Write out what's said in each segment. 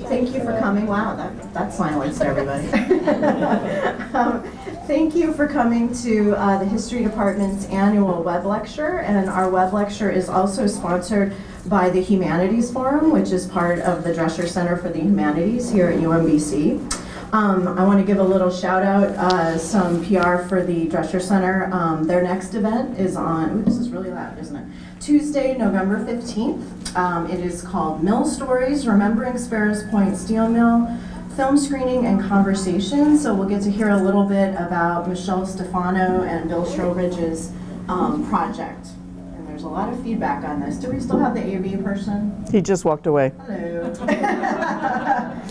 Thank you for coming. Wow, that, that silenced everybody. um, thank you for coming to uh, the History Department's annual Webb lecture. And our Webb lecture is also sponsored by the Humanities Forum, which is part of the Dresher Center for the Humanities here at UMBC. Um, I want to give a little shout out, uh, some PR for the Dresher Center. Um, their next event is on, ooh, this is really loud, isn't it? Tuesday, November 15th. Um, it is called Mill Stories, Remembering Sparrows Point Steel Mill, Film Screening and Conversation. So we'll get to hear a little bit about Michelle Stefano and Bill Shewbridge's um, project. And there's a lot of feedback on this. Do we still have the AV person? He just walked away. Hello.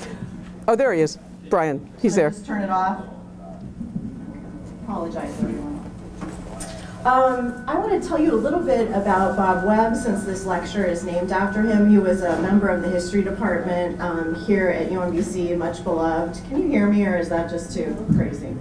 Oh, there he is. Brian, he's there. Just turn it off. Apologize, everyone. Um, I want to tell you a little bit about Bob Webb since this lecture is named after him. He was a member of the history department um, here at UMBC, much beloved. Can you hear me or is that just too crazy?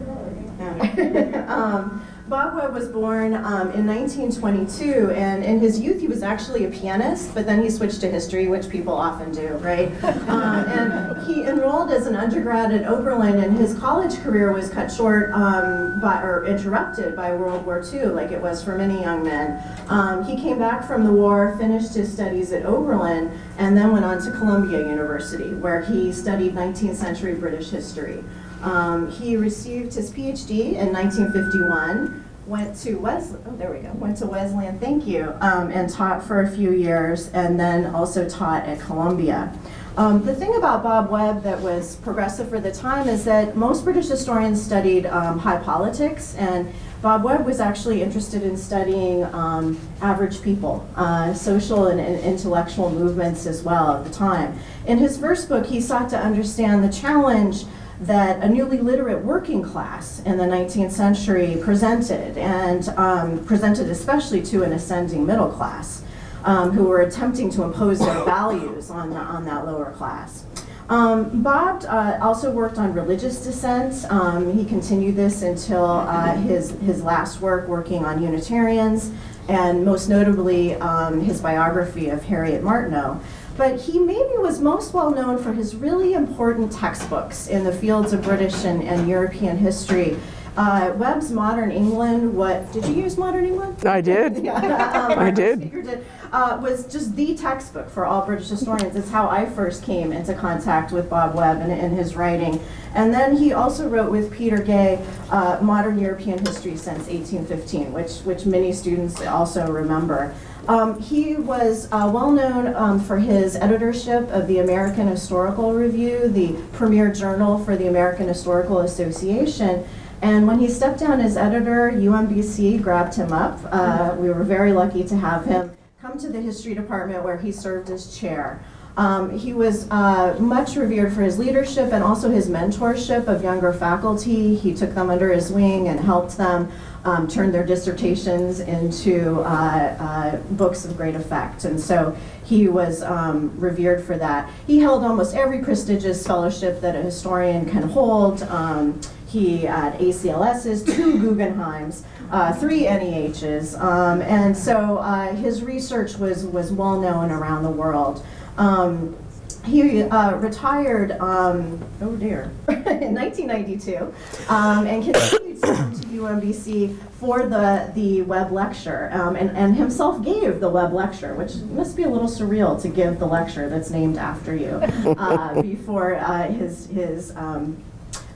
Yeah. um, Bob Webb was born um, in 1922, and in his youth he was actually a pianist, but then he switched to history, which people often do, right? Um, and he enrolled as an undergrad at Oberlin, and his college career was cut short um, by, or interrupted by World War II, like it was for many young men. Um, he came back from the war, finished his studies at Oberlin, and then went on to Columbia University, where he studied 19th century British history. Um, he received his PhD in 1951, went to Wes, oh, there we go, went to Wesleyan, thank you, um, and taught for a few years, and then also taught at Columbia. Um, the thing about Bob Webb that was progressive for the time is that most British historians studied um, high politics, and Bob Webb was actually interested in studying um, average people, uh, social and, and intellectual movements as well at the time. In his first book, he sought to understand the challenge that a newly literate working class in the 19th century presented, and um, presented especially to an ascending middle class, um, who were attempting to impose their values on, the, on that lower class. Um, Bob uh, also worked on religious dissent. Um, he continued this until uh, his, his last work working on Unitarians, and most notably um, his biography of Harriet Martineau but he maybe was most well known for his really important textbooks in the fields of British and, and European history. Uh, Webb's Modern England, what, did you use Modern England? I did. yeah, um, I did. did. Uh, was just the textbook for all British historians. It's how I first came into contact with Bob Webb and, and his writing. And then he also wrote with Peter Gay, uh, Modern European History since 1815, which, which many students also remember. Um, he was uh, well known um, for his editorship of the American Historical Review, the premier journal for the American Historical Association. And when he stepped down as editor, UMBC grabbed him up. Uh, we were very lucky to have him come to the history department where he served as chair. Um, he was uh, much revered for his leadership and also his mentorship of younger faculty. He took them under his wing and helped them um, turn their dissertations into uh, uh, books of great effect. And so he was um, revered for that. He held almost every prestigious fellowship that a historian can hold. Um, he had ACLSs, two Guggenheims, uh, three NEHs, um, and so uh, his research was, was well known around the world. Um, he uh, retired, um, oh dear, in 1992, um, and continued to come to UMBC for the, the Webb lecture, um, and, and himself gave the Webb lecture, which must be a little surreal to give the lecture that's named after you uh, before uh, his, his, um,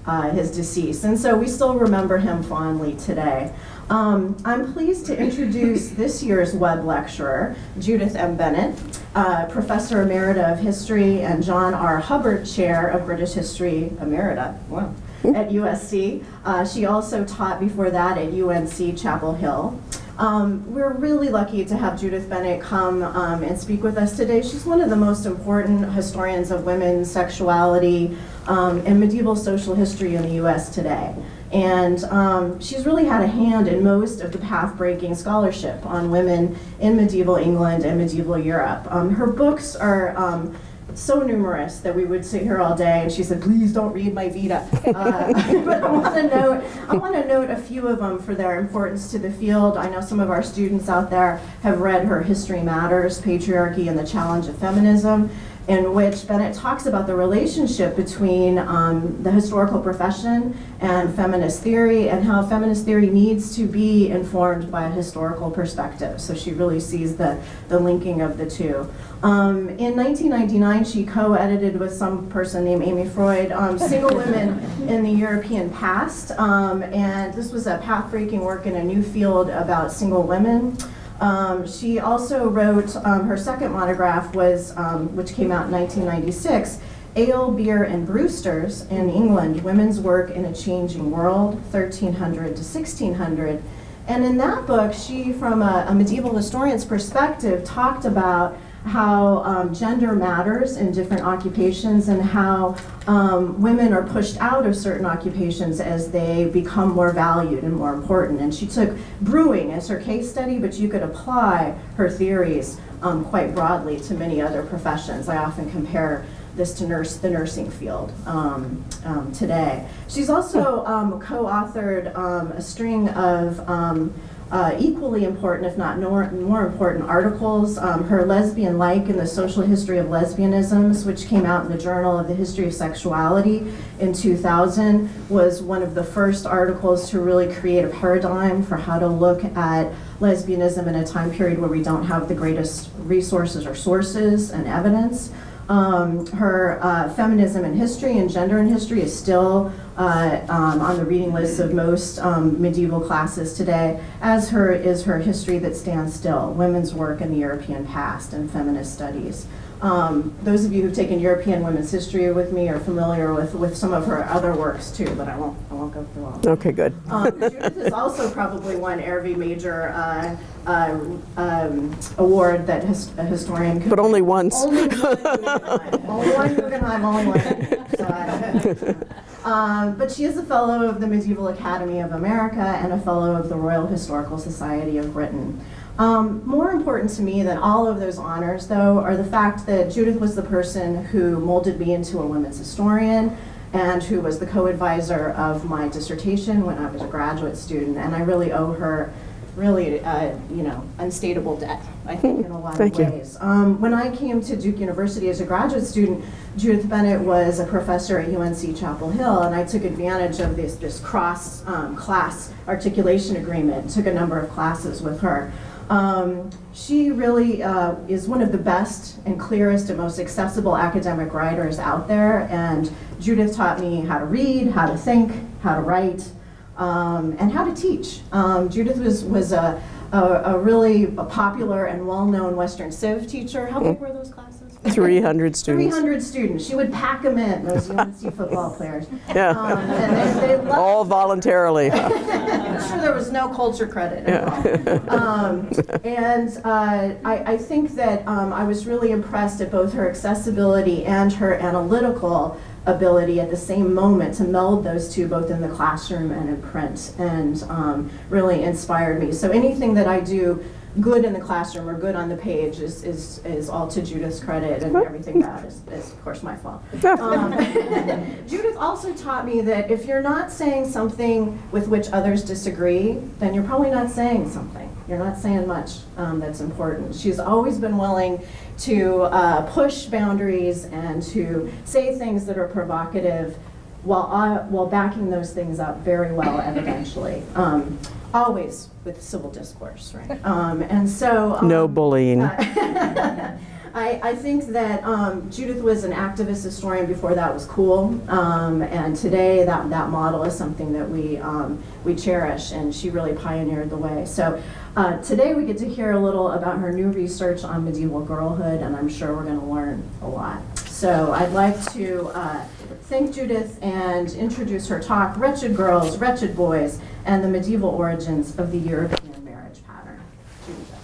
uh, his decease. And so we still remember him fondly today. Um, I'm pleased to introduce this year's Webb lecturer, Judith M. Bennett, uh, Professor Emerita of History and John R. Hubbard Chair of British History Emerita. Wow. At USC. Uh, she also taught before that at UNC Chapel Hill. Um, we're really lucky to have Judith Bennett come um, and speak with us today. She's one of the most important historians of women's sexuality um, and medieval social history in the US today. And um, she's really had a hand in most of the path-breaking scholarship on women in medieval England and medieval Europe. Um, her books are um, so numerous that we would sit here all day and she said, please don't read my Vita. Uh, but I want to note, I want to note a few of them for their importance to the field. I know some of our students out there have read her History Matters, Patriarchy and the Challenge of Feminism. In which Bennett talks about the relationship between um, the historical profession and feminist theory and how feminist theory needs to be informed by a historical perspective. So she really sees the, the linking of the two. Um, in 1999, she co-edited with some person named Amy Froide, um, Single Women in the European Past. Um, and this was a path-breaking work in a new field about single women. Um, she also wrote, um, her second monograph was, um, which came out in 1996, Ale, Beer, and Brewsters in England, Women's Work in a Changing World, 1300 to 1600. And in that book, she, from a, a medieval historian's perspective, talked about how um, gender matters in different occupations and how um, women are pushed out of certain occupations as they become more valued and more important. And she took brewing as her case study, but you could apply her theories um, quite broadly to many other professions. I often compare this to nurse the nursing field um, um, today. She's also um, co-authored um, a string of um, uh, equally important, if not more, more important, articles. Um, her Lesbian Like in the Social History of Lesbianisms, which came out in the Journal of the History of Sexuality in 2000, was one of the first articles to really create a paradigm for how to look at lesbianism in a time period where we don't have the greatest resources or sources and evidence. Um, her uh, feminism in history and gender in history is still uh, um, on the reading lists of most um, medieval classes today, as her is her history that stands still, women's work in the European past and feminist studies. Um, those of you who've taken European women's history with me are familiar with, with some of her other works too, but I won't, I won't go through all. Okay, good. Um, Judith has also probably won every major uh, uh, um, award that his, a historian could But only once. only one Guggenheim. only one Guggenheim, only one. Um, but she is a fellow of the Medieval Academy of America and a fellow of the Royal Historical Society of Britain. Um, more important to me than all of those honors, though, are the fact that Judith was the person who molded me into a women's historian and who was the co-advisor of my dissertation when I was a graduate student. And I really owe her really, uh, you know, unstatable debt, I think, in a lot Thank of you. ways. Um, when I came to Duke University as a graduate student, Judith Bennett was a professor at UNC Chapel Hill, and I took advantage of this, this cross um, class articulation agreement, took a number of classes with her. Um, she really uh, is one of the best and clearest and most accessible academic writers out there, and Judith taught me how to read, how to think, how to write, um, and how to teach. Um, Judith was, was a, a, a really popular and well-known Western Civ teacher. How big were those classes? 300 students. 300 students. She would pack them in, those UNC football players. Um, Yeah, and they, they all voluntarily. I'm sure there was no culture credit involved. Um, and uh, I, I think that um, I was really impressed at both her accessibility and her analytical ability at the same moment to meld those two both in the classroom and in print and um, really inspired me. So anything that I do good in the classroom or good on the page is, is, is all to Judith's credit and everything bad is, is of course my fault. Um, Judith also taught me that if you're not saying something with which others disagree, then you're probably not saying something. You're not saying much um, that's important. She's always been willing to uh, push boundaries and to say things that are provocative while, uh, while backing those things up very well evidentially. Um, always with civil discourse, right? Um, and so. Um, No bullying. I, I think that um, Judith was an activist historian before that was cool, um, and today that, that model is something that we, um, we cherish, and she really pioneered the way. So uh, today we get to hear a little about her new research on medieval girlhood, and I'm sure we're going to learn a lot. So I'd like to uh, thank Judith and introduce her talk, Wretched Girls, Wretched Boys, and the Medieval Origins of the European Marriage Pattern. Judith.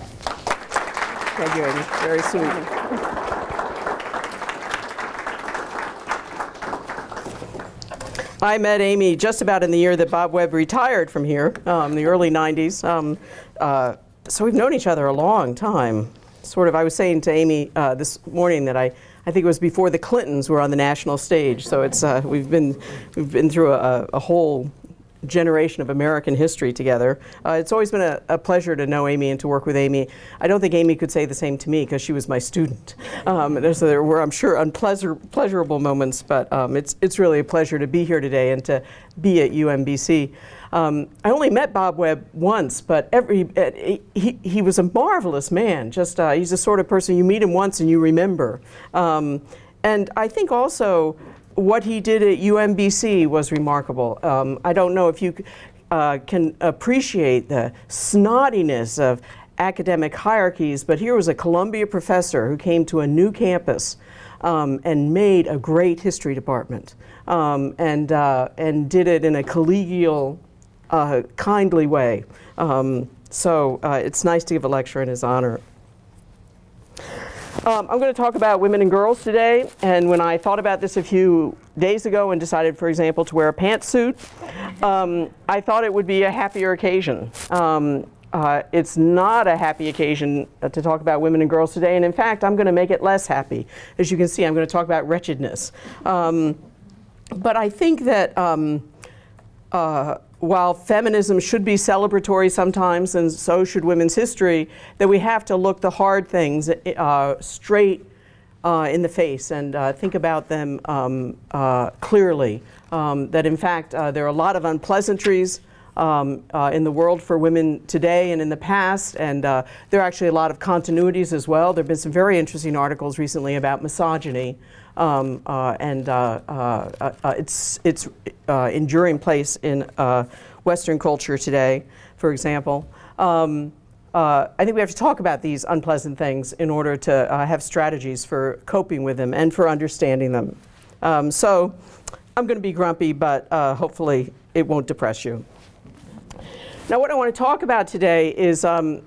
Amy. Very. I met Amy just about in the year that Bob Webb retired from here, um, the early 90s. Um, uh, so we've known each other a long time. Sort of, I was saying to Amy uh, this morning that I, I think it was before the Clintons were on the national stage. So it's, uh, we've, been, we've been through a, a whole generation of American history together. Uh, it's always been a, a, pleasure to know Amy and to work with Amy. I don't think Amy could say the same to me because she was my student. Um, there were, I'm sure, unpleasurable moments, but um, it's, it's really a pleasure to be here today and to be at UMBC. Um, I only met Bob Webb once, but every uh, he, he was a marvelous man. Just uh, he's the sort of person you meet him once and you remember. Um, and I think also what he did at UMBC was remarkable. Um, I don't know if you uh, can appreciate the snottiness of academic hierarchies, but here was a Columbia professor who came to a new campus um, and made a great history department um, and, uh, and did it in a collegial uh, kindly way. Um, so uh, it's nice to give a lecture in his honor. Um, I'm going to talk about women and girls today. And when I thought about this a few days ago and decided, for example, to wear a pantsuit, um, I thought it would be a happier occasion. Um, uh, it's not a happy occasion uh, to talk about women and girls today. And in fact, I'm going to make it less happy. As you can see, I'm going to talk about wretchedness. Um, but I think that um, uh, while feminism should be celebratory sometimes, and so should women's history, that we have to look the hard things uh, straight uh, in the face and uh, think about them um, uh, clearly. Um, that in fact, uh, there are a lot of unpleasantries um, uh, in the world for women today and in the past, and there are actually a lot of continuities as well. There have been some very interesting articles recently about misogyny. Um, uh, and uh, uh, uh its its uh, enduring place in uh, Western culture today, for example. Um, I think we have to talk about these unpleasant things in order to have strategies for coping with them and for understanding them. Um, so I'm going to be grumpy, but hopefully it won't depress you. Now, what I want to talk about today is um,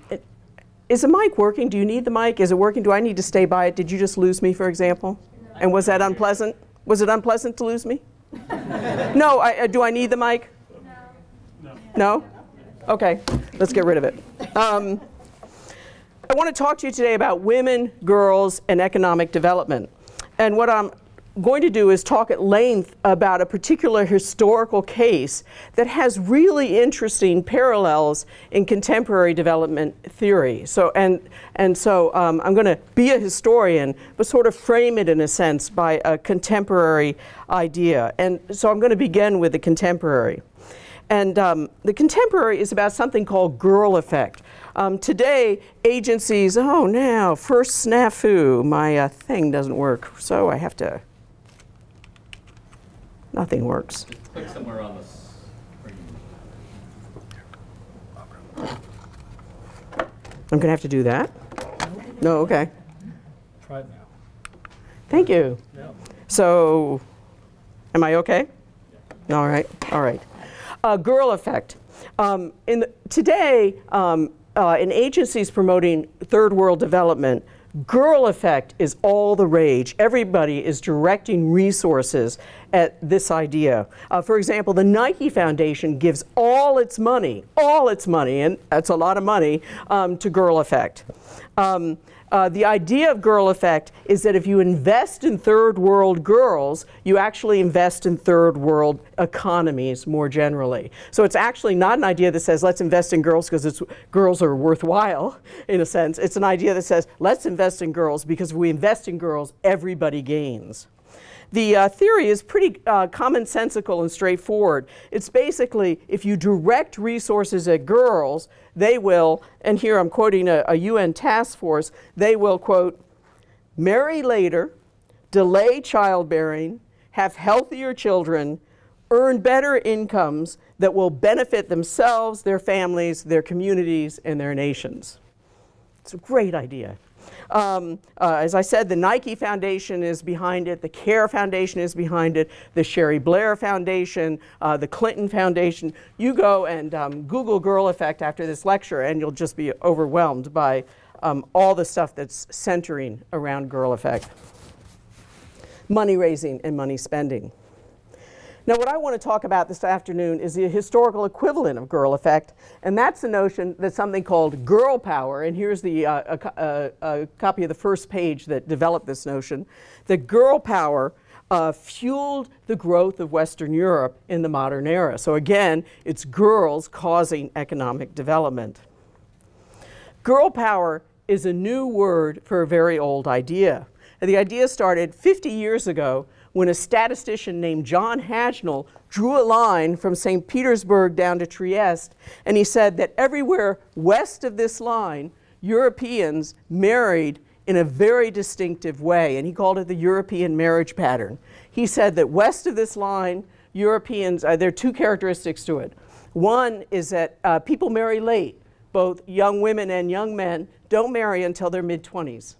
is the mic working? Do you need the mic? Is it working? Do I need to stay by it? Did you just lose me, for example? And was that unpleasant? Was it unpleasant to lose me? no, I, uh, do I need the mic? No. No? Okay, let's get rid of it. Um, I want to talk to you today about women, girls, and economic development. And what I'm going to do is talk at length about a particular historical case that has really interesting parallels in contemporary development theory. So, and, and so um, I'm going to be a historian, but sort of frame it in a sense by a contemporary idea. And so I'm going to begin with the contemporary. And um, the contemporary is about something called girl effect. Um, today, agencies, oh, now, first snafu, my uh, thing doesn't work, so I have to Nothing works. click somewhere on the screen. I'm going to have to do that? No, okay. Try it now. Thank you. Yeah. So, am I okay? Yeah. All right, all right. Uh, girl effect. Um, in the, today, um, uh, in agencies promoting third world development, Girl effect is all the rage. Everybody is directing resources at this idea. Uh, for example, the Nike Foundation gives all its money, all its money, and that's a lot of money, um, to Girl effect. Um, uh, the idea of girl effect is that if you invest in third world girls, you actually invest in third world economies more generally. So it's actually not an idea that says let's invest in girls because girls are worthwhile, in a sense. It's an idea that says let's invest in girls because if we invest in girls, everybody gains. The uh, theory is pretty uh, commonsensical and straightforward. It's basically if you direct resources at girls, they will, and here I'm quoting a, a UN task force, they will, quote, marry later, delay childbearing, have healthier children, earn better incomes that will benefit themselves, their families, their communities, and their nations. It's a great idea. Um, uh, as I said, the Nike Foundation is behind it, the CARE Foundation is behind it, the Cherie Blair Foundation, uh, the Clinton Foundation. You go and um, Google Girl Effect after this lecture, and you'll just be overwhelmed by um, all the stuff that's centering around Girl Effect. Money raising and money spending. Now, what I want to talk about this afternoon is the historical equivalent of girl effect, and that's the notion that something called girl power, and here's the, uh, a, a, a, copy of the first page that developed this notion, that girl power uh, fueled the growth of Western Europe in the modern era. So again, it's girls causing economic development. Girl power is a new word for a very old idea. And the idea started 50 years ago when a statistician named John Hajnal drew a line from St. Petersburg down to Trieste, and he said that everywhere west of this line, Europeans married in a very distinctive way, and he called it the European marriage pattern. He said that west of this line, Europeans, uh, there are two characteristics to it. One is that uh, people marry late. Both young women and young men don't marry until their mid 20s.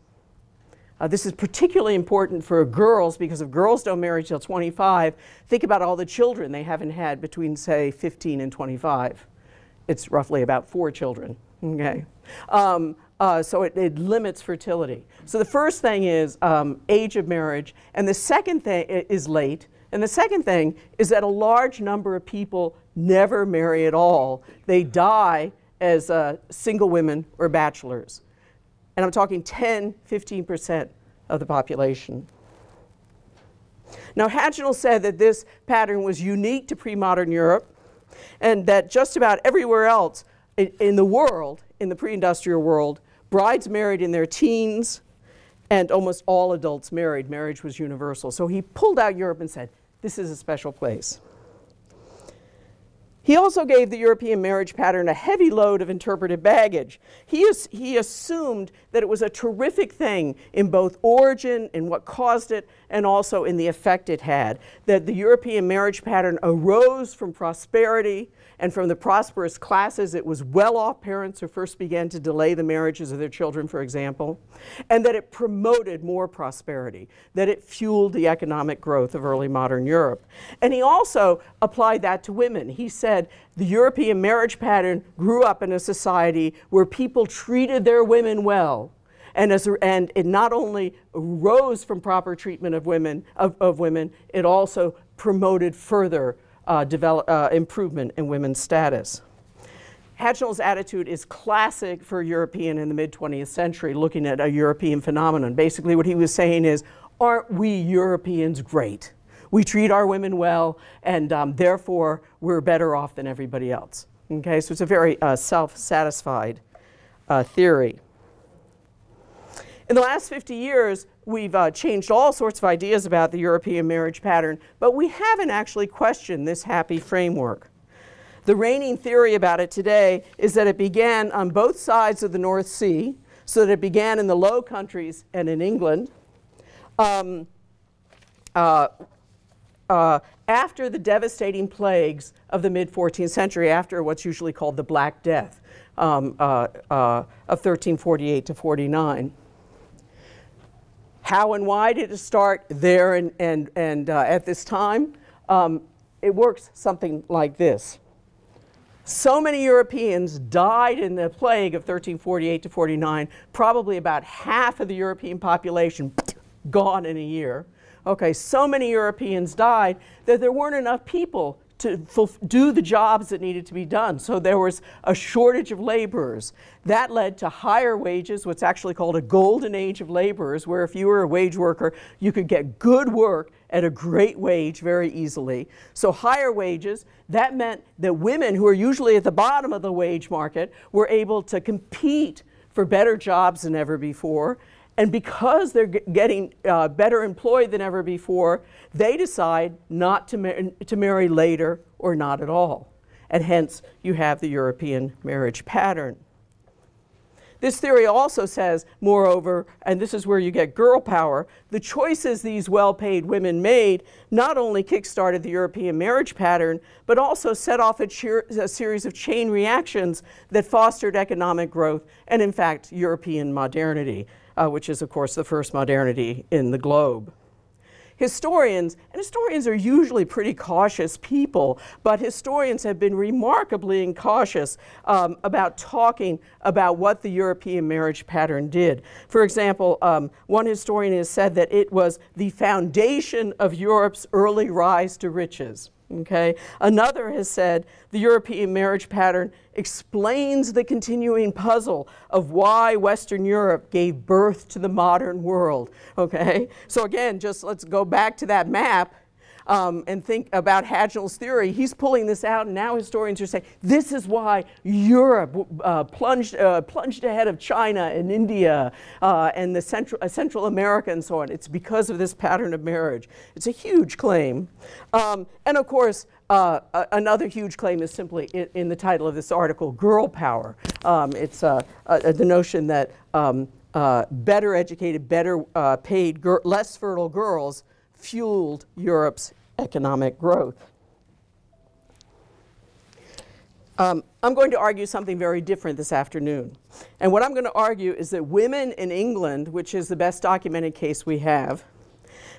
Uh, this is particularly important for girls because if girls don't marry till 25, think about all the children they haven't had between, say, 15 and 25. It's roughly about four children. Okay. Um, uh, so it, it, limits fertility. So the first thing is um, age of marriage, and the second thing is late. And the second thing is that a large number of people never marry at all. They die as uh, single women or bachelors. And I'm talking 10, 15% of the population. Now, Hajnal said that this pattern was unique to pre modern Europe and that just about everywhere else in, in the world, in the pre industrial world, brides married in their teens and almost all adults married. Marriage was universal. So he pulled out Europe and said, This is a special place. He also gave the European marriage pattern a heavy load of interpretive baggage. He, is, he assumed that it was a terrific thing in both origin, in what caused it, and also in the effect it had. That the European marriage pattern arose from prosperity and from the prosperous classes, it was well off parents who first began to delay the marriages of their children, for example, and that it promoted more prosperity, that it fueled the economic growth of early modern Europe. And he also applied that to women. He said the European marriage pattern grew up in a society where people treated their women well. And, as, and it not only rose from proper treatment of women, of, of women, it also promoted further uh, develop, uh, improvement in women's status. Hajnal's attitude is classic for European in the mid 20th century, looking at a European phenomenon. Basically, what he was saying is, aren't we Europeans great? We treat our women well, and um, therefore we're better off than everybody else. Okay, so it's a very uh, self satisfied uh, theory. In the last 50 years, we've uh, changed all sorts of ideas about the European marriage pattern, but we haven't actually questioned this happy framework. The reigning theory about it today is that it began on both sides of the North Sea, so that it began in the Low Countries and in England. Um, uh, uh, after the devastating plagues of the mid 14th century, after what's usually called the Black Death um, uh, uh of 1348 to 49. How and why did it start there and, and, and uh, at this time? Um, it works something like this. So many Europeans died in the plague of 1348 to 49, probably about half of the European population gone in a year. Okay, so many Europeans died that there weren't enough people to do the jobs that needed to be done. So there was a shortage of laborers. That led to higher wages, what's actually called a golden age of laborers, where if you were a wage worker, you could get good work at a great wage very easily. So higher wages, that meant that women who are usually at the bottom of the wage market were able to compete for better jobs than ever before. And because they're getting uh, better employed than ever before, they decide not to, mar to marry later or not at all. And hence, you have the European marriage pattern. This theory also says, moreover, and this is where you get girl power, the choices these well paid women made not only kickstarted the European marriage pattern, but also set off a, a, series of chain reactions that fostered economic growth and, in fact, European modernity uh, which is, of course, the first modernity in the globe. Historians, and historians are usually pretty cautious people, but historians have been remarkably cautious um, about talking about what the European marriage pattern did. For example, um, one historian has said that it was the foundation of Europe's early rise to riches. Okay. Another has said the European marriage pattern explains the continuing puzzle of why Western Europe gave birth to the modern world. Okay. So again, just let's go back to that map um, and think about Hajnal's theory, he's pulling this out, and now historians are saying this is why Europe uh, plunged, uh, plunged ahead of China and India uh, and the Central, uh, Central America and so on. It's because of this pattern of marriage. It's a huge claim. Um, and of course, uh, another huge claim is simply in, in, the title of this article, girl power. Um, it's uh, the notion that um, better educated, better paid, less fertile girls fueled Europe's economic growth. Um, I'm going to argue something very different this afternoon. And what I'm going to argue is that women in England, which is the best documented case we have,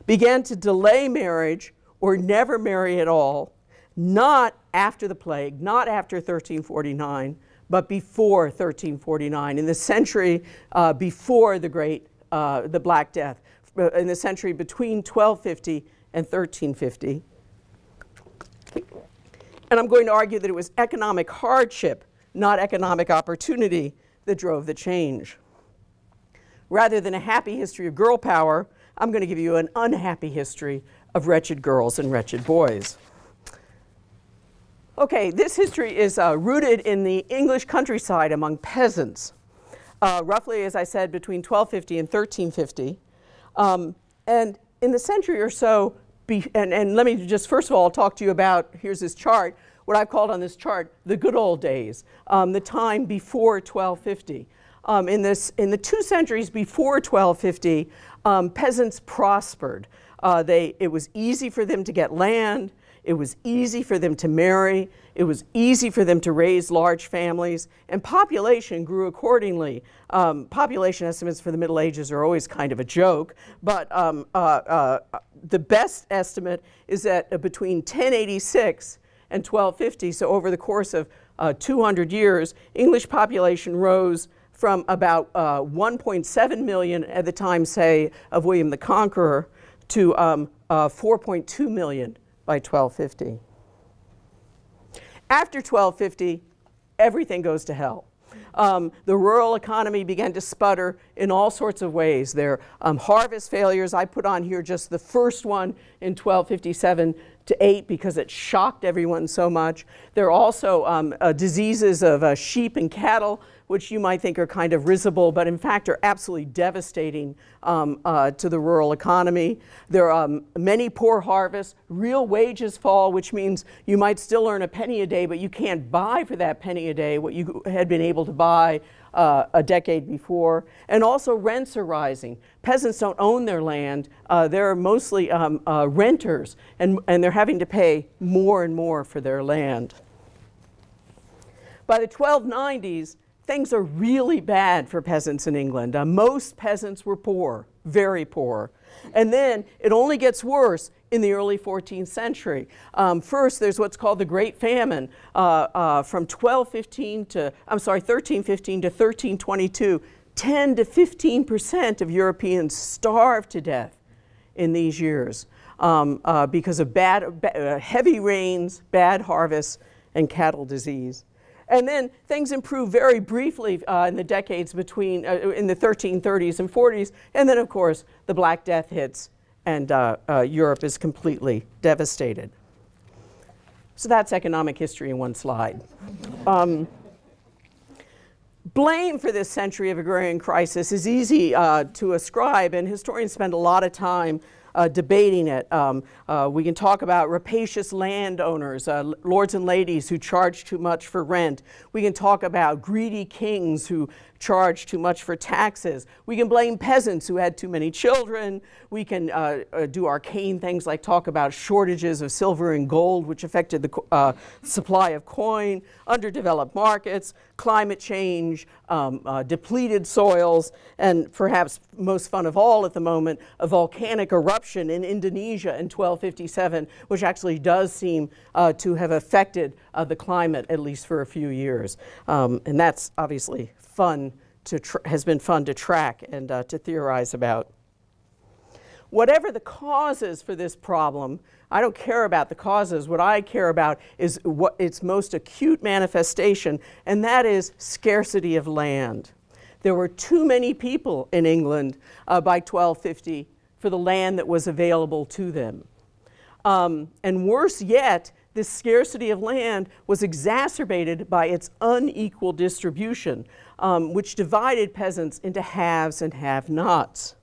began to delay marriage or never marry at all, not after the plague, not after 1349, but before 1349, in the century uh, before the Great, uh, the Black Death, in the century between 1250 and 1350. And I'm going to argue that it was economic hardship, not economic opportunity, that drove the change. Rather than a happy history of girl power, I'm going to give you an unhappy history of wretched girls and wretched boys. Okay, this history is uh, rooted in the English countryside among peasants, uh, roughly, as I said, between 1250 and 1350. Um, and in the century or so, be, and, and let me just first of all talk to you about, here's this chart, what I've called on this chart, the good old days, um, the time before 1250. Um, in, this, in the two centuries before 1250, um, peasants prospered. Uh, they, it was easy for them to get land. It was easy for them to marry. It was easy for them to raise large families, and population grew accordingly. Um, population estimates for the Middle Ages are always kind of a joke, but um, uh, uh, the best estimate is that uh, between 1086 and 1250, so over the course of uh, 200 years, English population rose from about uh, 1.7 million at the time, say, of William the Conqueror to um, uh, 4.2 million by 1250. After 1250, everything goes to hell. Um, the rural economy began to sputter in all sorts of ways. There um, harvest failures. I put on here just the first one in 1257 to 8 because it shocked everyone so much. There are also um, uh, diseases of uh, sheep and cattle which you might think are kind of risible, but in fact are absolutely devastating um, uh, to the rural economy. There are um, many poor harvests. Real wages fall, which means you might still earn a penny a day, but you can't buy for that penny a day what you had been able to buy uh, a decade before. And also rents are rising. Peasants don't own their land. Uh, they're mostly um, uh, renters, and, and they're having to pay more and more for their land. By the 1290s, things are really bad for peasants in England. Uh, most peasants were poor, very poor. And then it only gets worse in the early 14th century. Um, first, there's what's called the Great Famine uh, uh, from 1215 to, I'm sorry, 1315 to 1322. 10 to 15 percent of Europeans starved to death in these years um, uh, because of bad, uh, heavy rains, bad harvests, and cattle disease. And then things improved very briefly uh, in the decades between, uh, in the 1330s and 40s. And then, of course, the Black Death hits and uh, uh, Europe is completely devastated. So that's economic history in one slide. Um, blame for this century of agrarian crisis is easy uh, to ascribe, and historians spend a lot of time uh, debating it. Um, uh, we can talk about rapacious landowners, uh, lords and ladies who charge too much for rent. We can talk about greedy kings who charge too much for taxes. We can blame peasants who had too many children. We can uh, uh, do arcane things like talk about shortages of silver and gold, which affected the uh, supply of coin, underdeveloped markets, climate change, um, uh, depleted soils, and perhaps most fun of all at the moment, a volcanic eruption in Indonesia in 1257, which actually does seem uh, to have affected uh, the climate at least for a few years. Um, and that's obviously fun to has been fun to track and uh, to theorize about. whatever the causes for this problem, I don't care about the causes. What I care about is what its most acute manifestation, and that is scarcity of land. There were too many people in England uh, by 1250 for the land that was available to them. Um, and worse yet, this scarcity of land was exacerbated by its unequal distribution, um, which divided peasants into haves and have nots.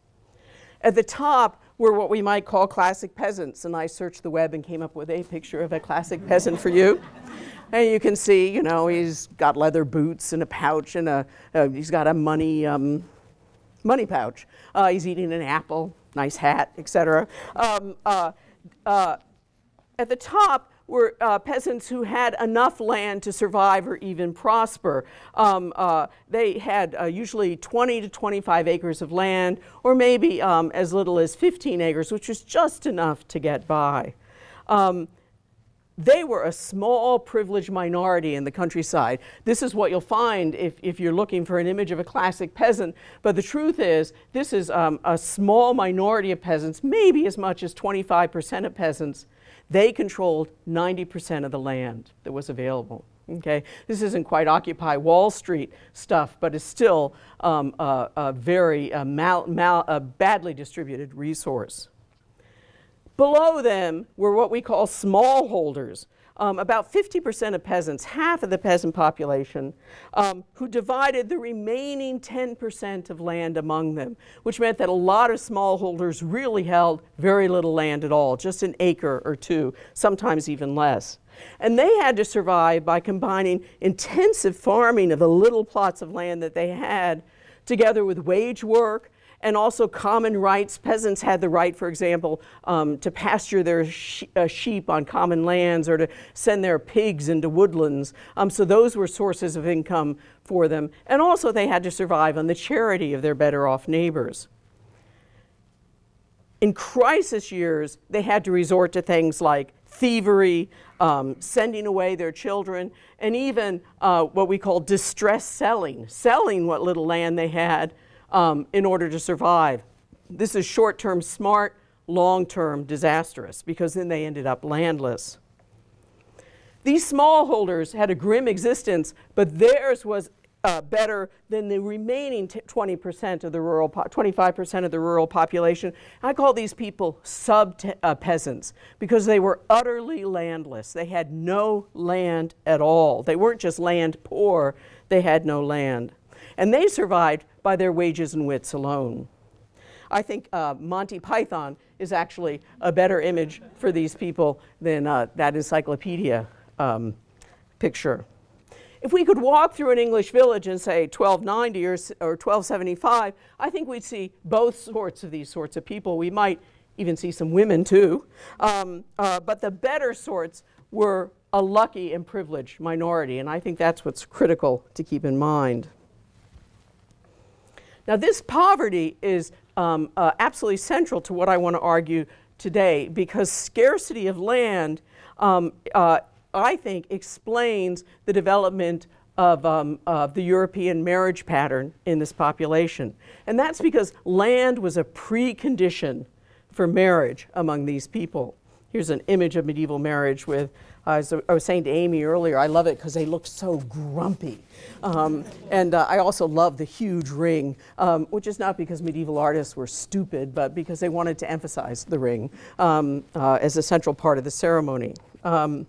At the top were what we might call classic peasants, and I searched the web and came up with a picture of a classic peasant for you. And you can see, you know, he's got leather boots and a pouch and a, uh, he's got a money, um, money pouch. Uh, he's eating an apple, nice hat, etc. Um, uh, uh, at the top were uh, peasants who had enough land to survive or even prosper. Um, uh, they had uh, usually 20 to 25 acres of land, or maybe um, as little as 15 acres, which was just enough to get by. Um, they were a small privileged minority in the countryside. This is what you'll find if, if you're looking for an image of a classic peasant. But the truth is, this is um, a small minority of peasants, maybe as much as 25% of peasants. They controlled 90% of the land that was available. Okay, this isn't quite Occupy Wall Street stuff, but it's still um, a, a, very uh, mal, mal, a badly distributed resource. Below them were what we call smallholders, um, about 50% of peasants, half of the peasant population, um, who divided the remaining 10% of land among them, which meant that a lot of smallholders really held very little land at all, just an acre or two, sometimes even less. And they had to survive by combining intensive farming of the little plots of land that they had together with wage work and also common rights. Peasants had the right, for example, um, to pasture their uh, sheep on common lands or to send their pigs into woodlands. Um, so those were sources of income for them. And also they had to survive on the charity of their better off neighbors. In crisis years, they had to resort to things like thievery, um, sending away their children, and even uh, what we call distress selling, selling what little land they had um, in order to survive. This is short term smart, long term disastrous, because then they ended up landless. These smallholders had a grim existence, but theirs was uh, better than the remaining 20% of the rural, 25% of the rural population. I call these people sub uh, peasants because they were utterly landless. They had no land at all. They weren't just land poor, they had no land. And they survived by their wages and wits alone. I think uh, Monty Python is actually a better image for these people than uh, that encyclopedia um, picture. If we could walk through an English village and say 1290 or, or 1275, I think we'd see both sorts of these sorts of people. We might even see some women too. Um, uh, but the better sorts were a lucky and privileged minority, and I think that's what's critical to keep in mind. Now, this poverty is um, uh, absolutely central to what I want to argue today because scarcity of land, um, uh, I think, explains the development of, um, of the European marriage pattern in this population. And that's because land was a precondition for marriage among these people. Here's an image of medieval marriage with I was, I was saying to Amy earlier, I love it because they look so grumpy. Um, and uh, I also love the huge ring, um, which is not because medieval artists were stupid, but because they wanted to emphasize the ring um, uh, as a central part of the ceremony. Um,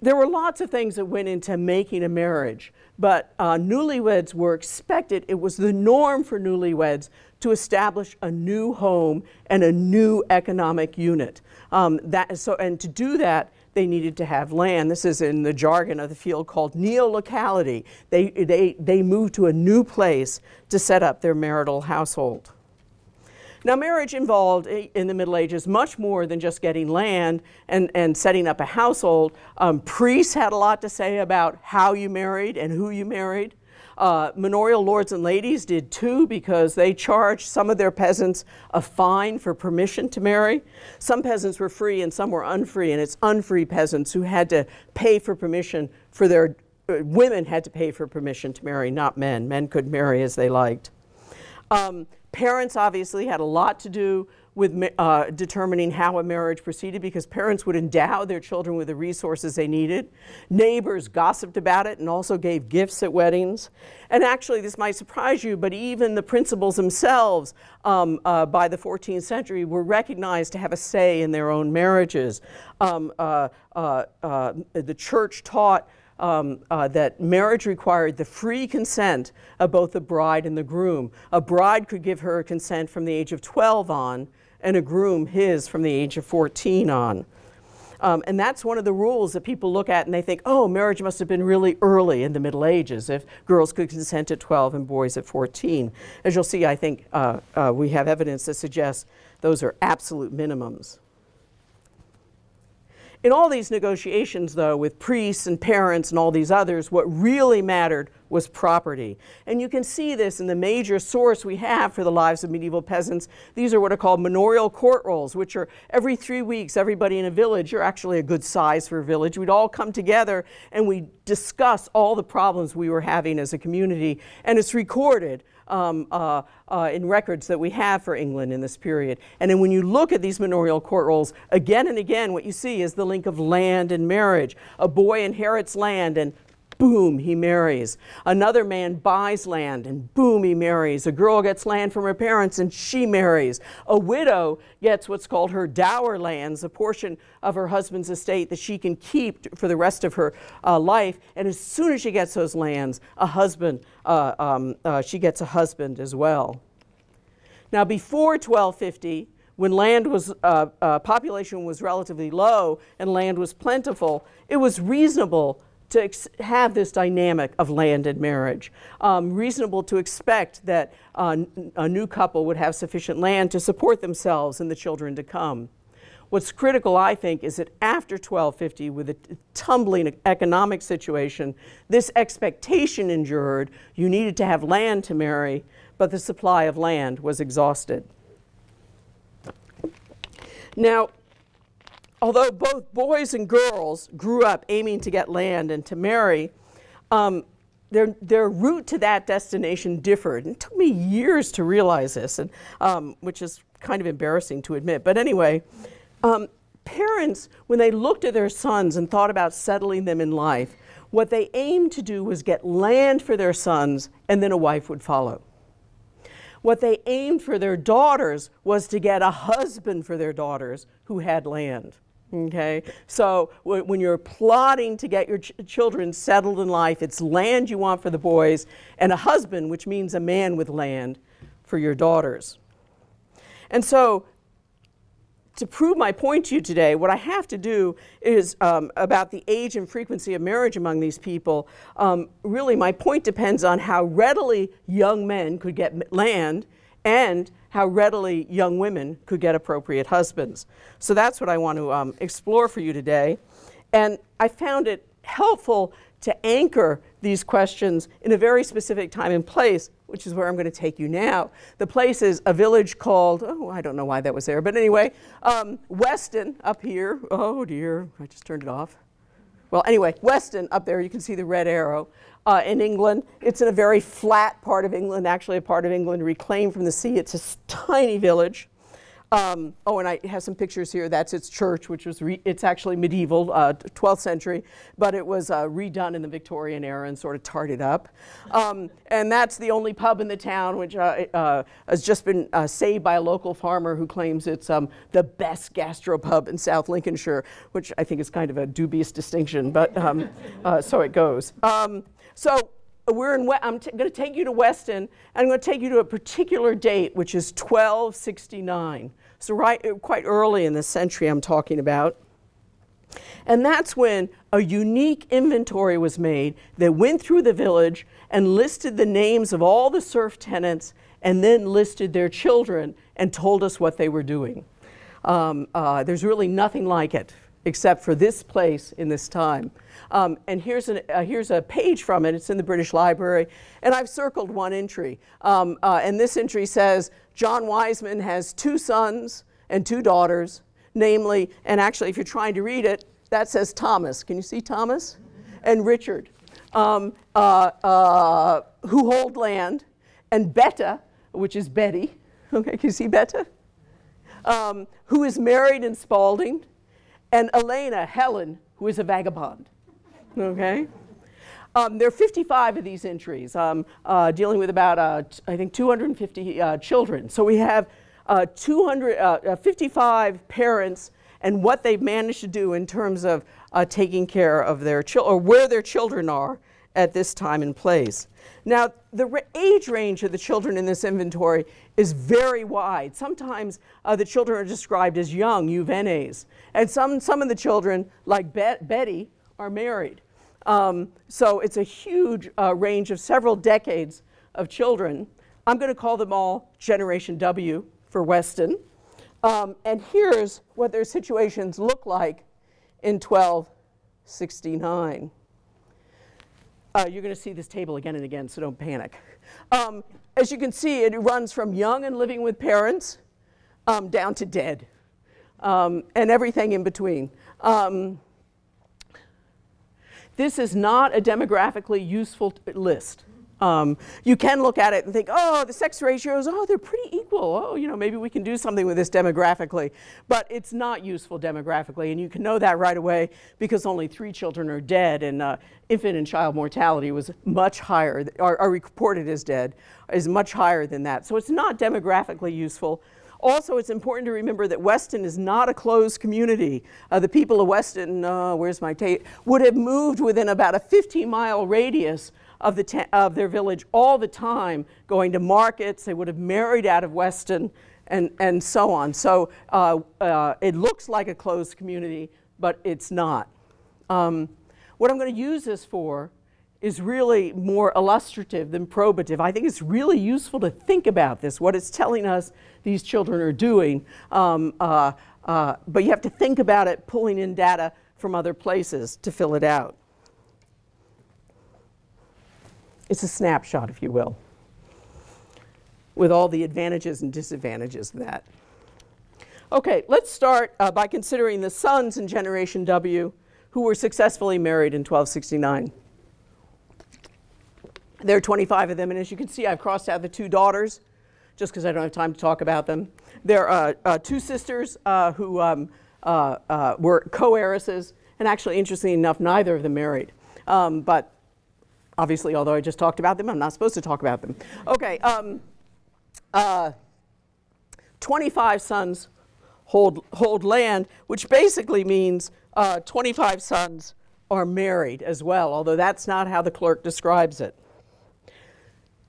there were lots of things that went into making a marriage, but uh, newlyweds were expected, it was the norm for newlyweds to establish a new home and a new economic unit. Um, that, so, and to do that, they needed to have land. This is in the jargon of the field called neo-locality. They, they, they moved to a new place to set up their marital household. Now, marriage involved in the Middle Ages much more than just getting land and, and setting up a household. Um, priests had a lot to say about how you married and who you married. Uh, manorial lords and ladies did too because they charged some of their peasants a fine for permission to marry. Some peasants were free and some were unfree, and it's unfree peasants who had to pay for permission for their uh, women had to pay for permission to marry, not men. Men could marry as they liked. Um, parents obviously had a lot to do with uh, determining how a marriage proceeded because parents would endow their children with the resources they needed. Neighbors gossiped about it and also gave gifts at weddings. And actually, this might surprise you, but even the principals themselves um, uh, by the 14th century were recognized to have a say in their own marriages. Um, uh, uh, uh the church taught um, uh, that marriage required the free consent of both the bride and the groom. A bride could give her consent from the age of 12 on, and a groom his from the age of 14 on. Um, and that's one of the rules that people look at and they think, oh, marriage must have been really early in the Middle Ages if girls could consent at 12 and boys at 14. As you'll see, I think uh, uh, we have evidence that suggests those are absolute minimums. In all these negotiations, though, with priests and parents and all these others, what really mattered was property. And you can see this in the major source we have for the lives of medieval peasants. These are what are called manorial court rolls, which are every three weeks, everybody in a village, you're actually a good size for a village, we'd all come together and we discuss all the problems we were having as a community. And it's recorded um, uh, uh, in records that we have for England in this period. And then when you look at these manorial court rolls, again and again, what you see is the link of land and marriage. A boy inherits land and boom, he marries. Another man buys land and boom, he marries. A girl gets land from her parents and she marries. A widow gets what's called her dower lands, a portion of her husband's estate that she can keep for the rest of her uh, life. And as soon as she gets those lands, a husband, uh, um, uh, she gets a husband as well. Now, before 1250, when land was, uh, uh, population was relatively low and land was plentiful, it was reasonable to have this dynamic of land and marriage. Um, reasonable to expect that uh, a new couple would have sufficient land to support themselves and the children to come. What's critical, I think, is that after 1250, with a tumbling economic situation, this expectation endured you needed to have land to marry, but the supply of land was exhausted. Now, although both boys and girls grew up aiming to get land and to marry, um, their, their route to that destination differed. And it took me years to realize this, and, um, which is kind of embarrassing to admit. But anyway, um, parents, when they looked at their sons and thought about settling them in life, what they aimed to do was get land for their sons, and then a wife would follow. What they aimed for their daughters was to get a husband for their daughters who had land. Okay, so when you're plotting to get your ch children settled in life, it's land you want for the boys and a husband, which means a man with land, for your daughters. And so, to prove my point to you today, what I have to do is um, about the age and frequency of marriage among these people. Um, really, my point depends on how readily young men could get land and how readily young women could get appropriate husbands. So that's what I want to um, explore for you today. And I found it helpful to anchor these questions in a very specific time and place, which is where I'm going to take you now. The place is a village called, oh, I don't know why that was there, but anyway, um, Weston up here. Oh dear, I just turned it off. Well, anyway, Weston up there, you can see the red arrow uh, in England. It's in a very flat part of England, actually a part of England reclaimed from the sea. It's a tiny village. Um, oh, and I have some pictures here. That's its church, which was, it's actually medieval, uh, 12th century, but it was uh, redone in the Victorian era and sort of tarted up. Um, and that's the only pub in the town, which uh, has just been uh, saved by a local farmer who claims it's um, the best gastropub in South Lincolnshire, which I think is kind of a dubious distinction, but um, uh, so it goes. So we're in, I'm going to take you to Weston, and I'm going to take you to a particular date, which is 1269. So right, uh, quite early in the century I'm talking about. And that's when a unique inventory was made that went through the village and listed the names of all the serf tenants and then listed their children and told us what they were doing. Um, uh, there's really nothing like it except for this place in this time. Um, and here's, an, uh, here's a page from it. It's in the British Library. And I've circled one entry. Um, uh, and this entry says John Wiseman has two sons and two daughters, namely, and actually, if you're trying to read it, that says Thomas. Can you see Thomas? And Richard, um, uh, uh who hold land, and Betta, which is Betty. Okay, can you see Betta? Um, who is married in Spalding, and Elena, Helen, who is a vagabond. Okay? Um, there are 55 of these entries, um, uh, dealing with about, uh, I think, 250 uh, children. So we have uh, 200, uh, uh, 55 parents and what they've managed to do in terms of taking care of their children, or where their children are at this time and place. Now, the age range of the children in this inventory is very wide. Sometimes uh, the children are described as young, juvenes, and some, some of the children, like Bet- Betty, are married. Um, so it's a huge uh, range of several decades of children. I'm going to call them all Generation W for Weston. Um, and here's what their situations look like in 1269. Uh, you're going to see this table again and again, so don't panic. Um, as you can see, it runs from young and living with parents um, down to dead, um, and everything in between. Um, this is not a demographically useful list. Um, you can look at it and think, oh, the sex ratios, oh, they're pretty equal. Oh, you know, maybe we can do something with this demographically. But it's not useful demographically, and you can know that right away because only three children are dead, and uh, infant and child mortality was much higher, or reported as dead, is much higher than that. So it's not demographically useful. Also, it's important to remember that Weston is not a closed community. Uh, the people of Weston, uh, where's my tape, would have moved within about a 50 mile radius of, the of their village all the time, going to markets. They would have married out of Weston and, and so on. So uh, uh, it looks like a closed community, but it's not. Um, what I'm going to use this for is really more illustrative than probative. I think it's really useful to think about this, what it's telling us these children are doing. Um, uh, uh, but you have to think about it pulling in data from other places to fill it out. It's a snapshot, if you will, with all the advantages and disadvantages of that. Okay, let's start uh, by considering the sons in Generation W who were successfully married in 1269. There are 25 of them, and as you can see, I've crossed out the two daughters just because I don't have time to talk about them. There are uh, two sisters uh, who um, uh, uh, were co heiresses, and actually, interestingly enough, neither of them married. Um, but obviously, although I just talked about them, I'm not supposed to talk about them. Okay, um, uh, 25 sons hold, hold land, which basically means uh, 25 sons are married as well, although that's not how the clerk describes it.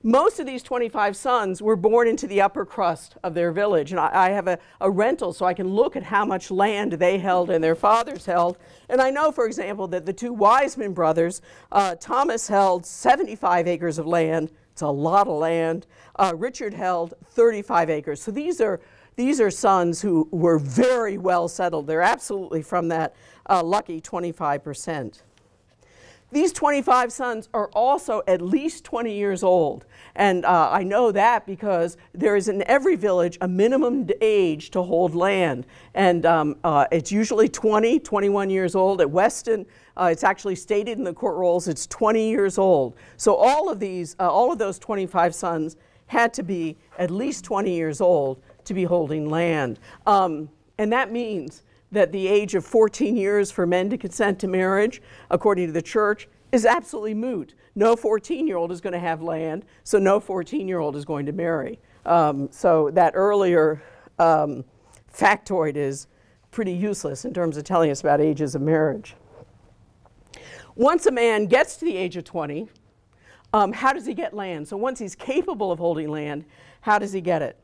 Most of these 25 sons were born into the upper crust of their village, and I, I have a, a rental so I can look at how much land they held and their fathers held. And I know, for example, that the two Wiseman brothers, uh, Thomas held 75 acres of land. It's a lot of land. Uh, Richard held 35 acres. So these are these are sons who were very well settled. They're absolutely from that uh, lucky 25 percent. These 25 sons are also at least 20 years old. And uh, I know that because there is in every village a minimum age to hold land. And um, uh, it's usually 20, 21 years old. At Weston, uh, it's actually stated in the court rolls it's 20 years old. So all of these, uh, all of those 25 sons had to be at least 20 years old to be holding land. Um, and that means that the age of 14 years for men to consent to marriage, according to the church, is absolutely moot. No 14 year old is going to have land, so no 14 year old is going to marry. Um, so that earlier um, factoid is pretty useless in terms of telling us about ages of marriage. Once a man gets to the age of 20, um, how does he get land? So once he's capable of holding land, how does he get it?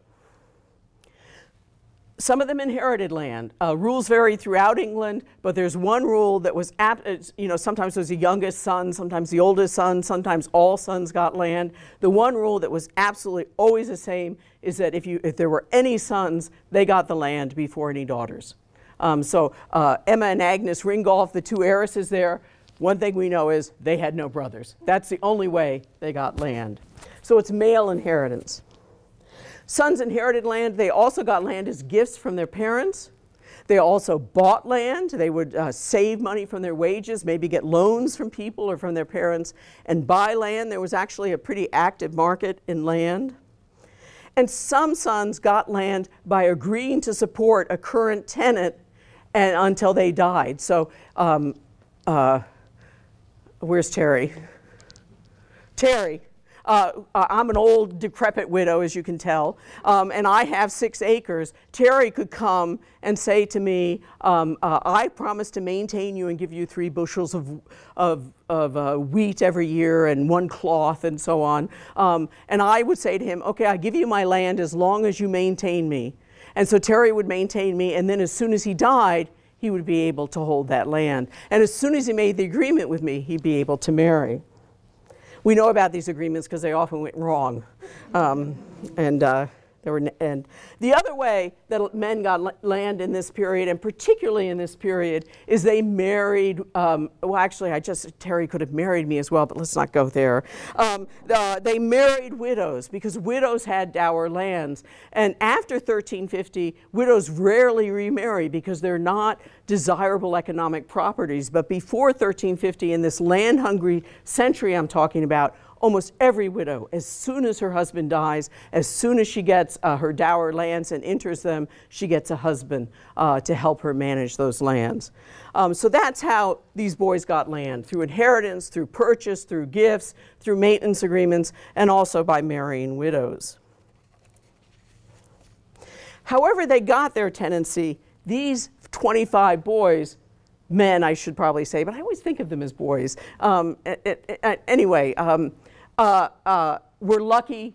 Some of them inherited land. Uh, rules vary throughout England, but there's one rule that was, ap- you know, sometimes it was the youngest son, sometimes the oldest son, sometimes all sons got land. The one rule that was absolutely always the same is that if, you, if there were any sons, they got the land before any daughters. Um, so uh, Emma and Agnes Ringolf, the two heiresses there, one thing we know is they had no brothers. That's the only way they got land. So it's male inheritance. Sons inherited land. They also got land as gifts from their parents. They also bought land. They would uh, save money from their wages, maybe get loans from people or from their parents, and buy land. There was actually a pretty active market in land. and some sons got land by agreeing to support a current tenant and, until they died. So, um, uh, where's Terry? Terry. Uh, uh, I'm an old, decrepit widow, as you can tell, um, and I have six acres. Terry could come and say to me, um, uh, I promise to maintain you and give you three bushels of, of, of uh, wheat every year and one cloth and so on. Um, and I would say to him, Okay, I give you my land as long as you maintain me. And so Terry would maintain me, and then as soon as he died, he would be able to hold that land. And as soon as he made the agreement with me, he'd be able to marry. We know about these agreements because they often went wrong. Um, and uh, there were, and the other way that men got land in this period, and particularly in this period, is they married. Um, well, actually, I just Terry could have married me as well, but let's not go there. Um, uh, they married widows because widows had dower lands, and after 1350, widows rarely remarry because they're not desirable economic properties. But before 1350, in this land-hungry century I'm talking about almost every widow, as soon as her husband dies, as soon as she gets uh, her dower lands and enters them, she gets a husband uh, to help her manage those lands. Um, so that's how these boys got land through inheritance, through purchase, through gifts, through maintenance agreements, and also by marrying widows. However, they got their tenancy, these 25 boys men, I should probably say, but I always think of them as boys. Um, it, it, anyway, um, uh, uh, were lucky,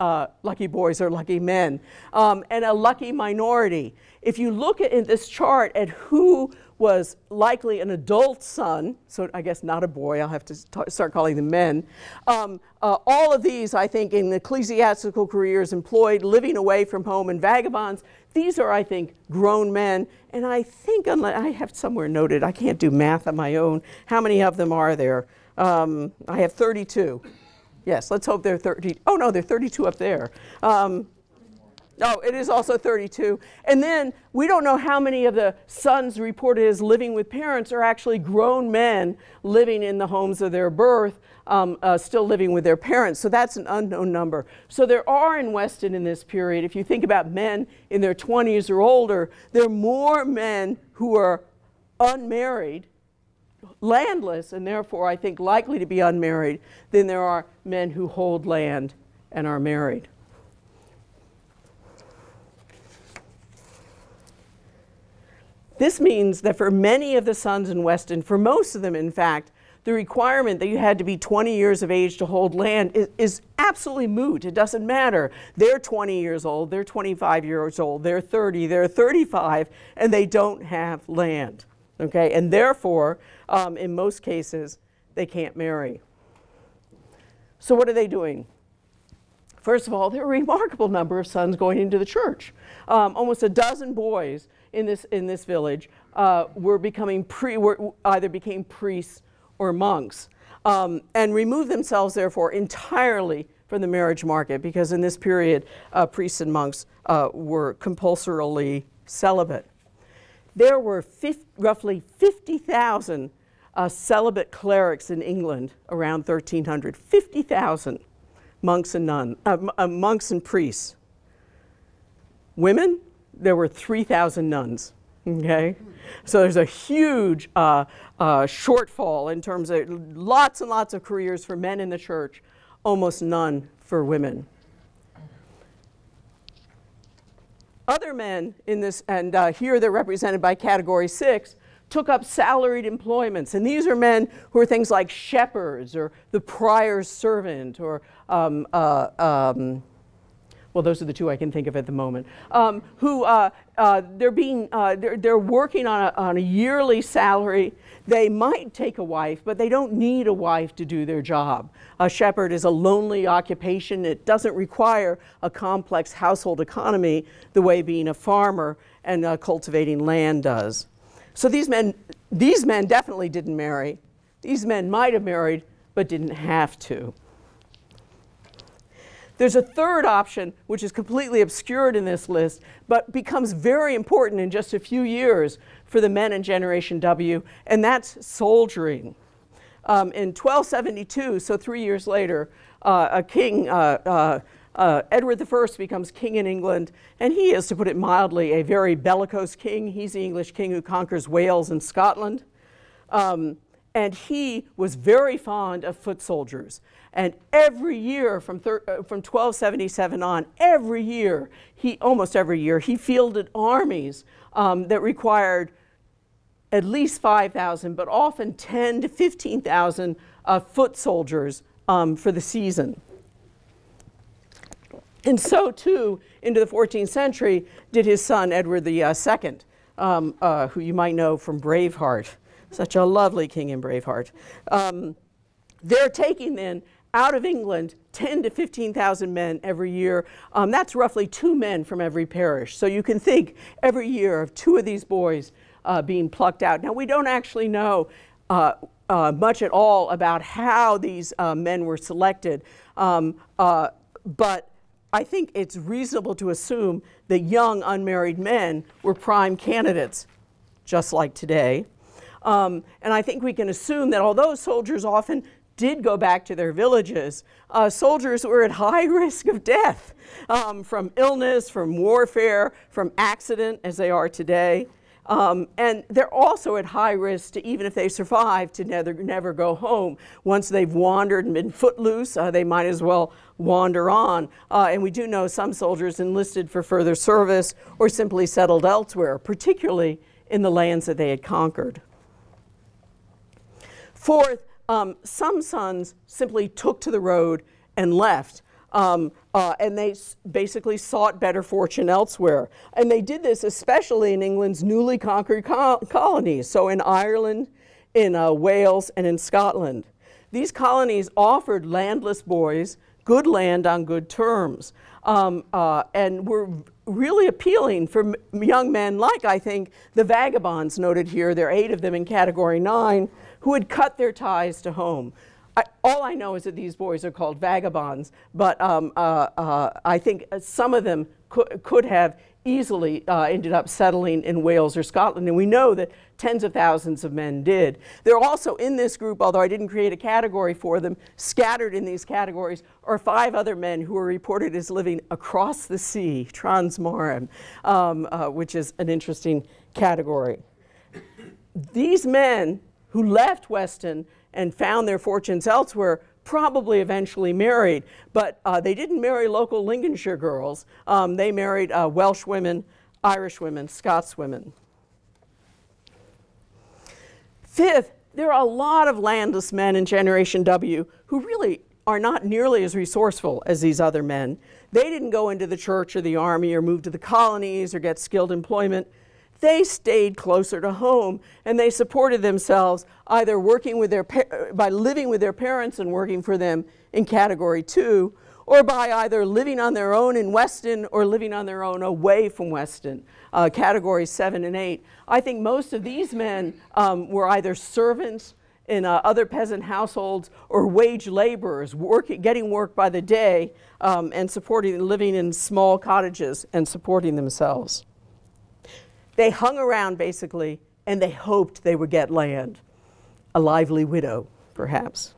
uh, lucky boys or lucky men, um, and a lucky minority. If you look at in this chart at who was likely an adult son, so I guess not a boy, I'll have to start calling them men. Um, uh, all of these, I think, in ecclesiastical careers, employed, living away from home, and vagabonds, these are, I think, grown men. And I think, unless, I have somewhere noted, I can't do math on my own. How many of them are there? Um, I have 32. Yes, let's hope they're 30. Oh, no, they're 32 up there. Um, oh, it is also 32. And then we don't know how many of the sons reported as living with parents are actually grown men living in the homes of their birth, um, uh, still living with their parents. So that's an unknown number. So there are in Weston in this period, if you think about men in their 20s or older, there are more men who are unmarried landless and therefore I think likely to be unmarried than there are men who hold land and are married. This means that for many of the sons in Weston, for most of them in fact, the requirement that you had to be 20 years of age to hold land is, is, absolutely moot. It doesn't matter. They're 20 years old, they're 25 years old, they're 30, they're 35, and they don't have land. Okay, and therefore, um, in most cases, they can't marry. So, what are they doing? First of all, there are a remarkable number of sons going into the church. Um, almost a dozen boys in this, in this village uh, were becoming pre, were, either became priests or monks um, and removed themselves, therefore, entirely from the marriage market because in this period, uh, priests and monks uh, were compulsorily celibate. There were 50, roughly 50,000 uh, celibate clerics in England around 1300. 50,000 monks and nuns, uh, uh, monks and priests. Women, there were 3,000 nuns. Okay, so there's a huge uh, uh, shortfall in terms of lots and lots of careers for men in the church, almost none for women. Other men in this, and uh, here they're represented by category six, took up salaried employments. And these are men who are things like shepherds or the prior's servant or, um, uh, um, well, those are the two I can think of at the moment, um, who uh, uh, they're, being, uh, they're, they're working on a, on a yearly salary they might take a wife, but they don't need a wife to do their job. A shepherd is a lonely occupation. It doesn't require a complex household economy the way being a farmer and uh, cultivating land does. So these men, these men definitely didn't marry. These men might have married, but didn't have to. There's a third option, which is completely obscured in this list, but becomes very important in just a few years for the men in Generation W, and that's soldiering. Um, in 1272, so three years later, uh, a king, uh, uh, Edward I becomes king in England, and he is, to put it mildly, a very bellicose king. He's the English king who conquers Wales and Scotland. Um, and he was very fond of foot soldiers. And every year from, uh, from 1277 on, every year, he, almost every year, he fielded armies um, that required at least 5,000, but often 10 to 15,000 uh, foot soldiers um, for the season. And so, too, into the 14th century, did his son Edward II, um, uh, who you might know from Braveheart, such a lovely king in Braveheart. Um, they're taking then out of England 10 to 15,000 men every year. Um, that's roughly two men from every parish. So you can think every year of two of these boys uh, being plucked out. Now, we don't actually know uh, uh, much at all about how these uh, men were selected, um, uh, but I think it's reasonable to assume that young unmarried men were prime candidates, just like today. Um, and I think we can assume that although soldiers often did go back to their villages, uh, soldiers were at high risk of death um, from illness, from warfare, from accident, as they are today. Um, and they're also at high risk to, even if they survive, to never, never go home. Once they've wandered and been footloose, uh, they might as well wander on. Uh, and we do know some soldiers enlisted for further service or simply settled elsewhere, particularly in the lands that they had conquered. Fourth, um, some sons simply took to the road and left. Um, uh, and they basically sought better fortune elsewhere. And they did this especially in England's newly conquered co- colonies, so in Ireland, in uh, Wales, and in Scotland. These colonies offered landless boys good land on good terms um, uh, and were really appealing for young men like, I think, the vagabonds noted here. There are eight of them in Category 9 who had cut their ties to home. I, all I know is that these boys are called vagabonds, but um, uh, uh, I think some of them could have easily uh, ended up settling in Wales or Scotland, and we know that tens of thousands of men did. They're also in this group, although I didn't create a category for them, scattered in these categories are five other men who are reported as living across the sea, transmarin, um, uh, which is an interesting category. These men who left Weston and found their fortunes elsewhere probably eventually married, but uh, they didn't marry local Lincolnshire girls. Um, they married uh, Welsh women, Irish women, Scots women. Fifth, there are a lot of landless men in Generation W who really are not nearly as resourceful as these other men. They didn't go into the church or the army or move to the colonies or get skilled employment they stayed closer to home and they supported themselves either working with their by living with their parents and working for them in category 2 or by either living on their own in Weston or living on their own away from Weston, uh, categories 7 and 8. I think most of these men um, were either servants in uh, other peasant households or wage laborers, work, getting work by the day um, and supporting, living in small cottages and supporting themselves. They hung around basically and they hoped they would get land. A lively widow, perhaps.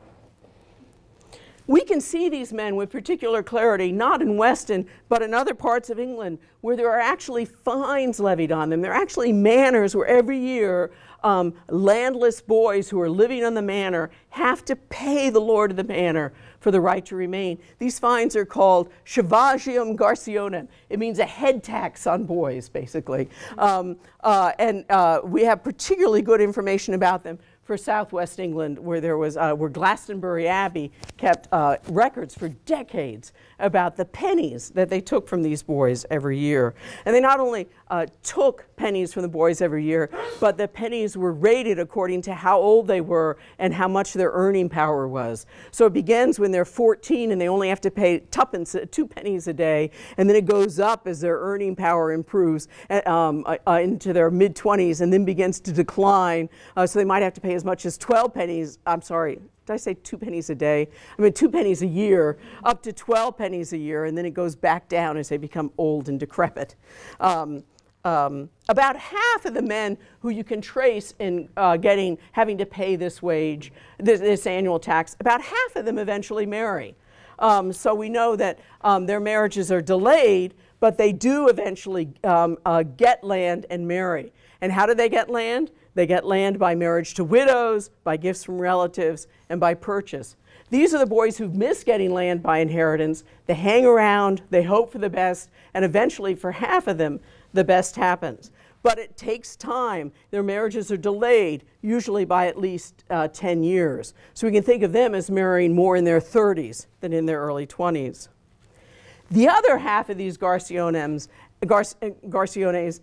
We can see these men with particular clarity, not in Weston, but in other parts of England, where there are actually fines levied on them. There are actually manors where every year um, landless boys who are living on the manor have to pay the lord of the manor for the right to remain. These fines are called chevagium garcionum. It means a head tax on boys, basically. Um, uh, and uh, we have particularly good information about them for southwest England, where there was uh, where Glastonbury Abbey kept uh, records for decades about the pennies that they took from these boys every year. And they not only uh, took pennies from the boys every year, but the pennies were rated according to how old they were and how much their earning power was. So it begins when they're 14 and they only have to pay tuppence, uh, two pennies a day, and then it goes up as their earning power improves uh, um, uh, uh, into their mid 20s and then begins to decline. so they might have to pay as much as 12 pennies, I'm sorry, did I say two pennies a day? I mean, two pennies a year, up to 12 pennies a year, and then it goes back down as they become old and decrepit. Um, um, about half of the men who you can trace in uh, getting having to pay this wage, this, this, annual tax, about half of them eventually marry. Um, so we know that um, their marriages are delayed, but they do eventually um, uh, get land and marry. And how do they get land? They get land by marriage to widows, by gifts from relatives, and by purchase. These are the boys who miss getting land by inheritance. They hang around, they hope for the best, and eventually, for half of them, the best happens. But it takes time. Their marriages are delayed, usually by at least uh, 10 years. So we can think of them as marrying more in their 30s than in their early 20s. The other half of these Garciones, Garciones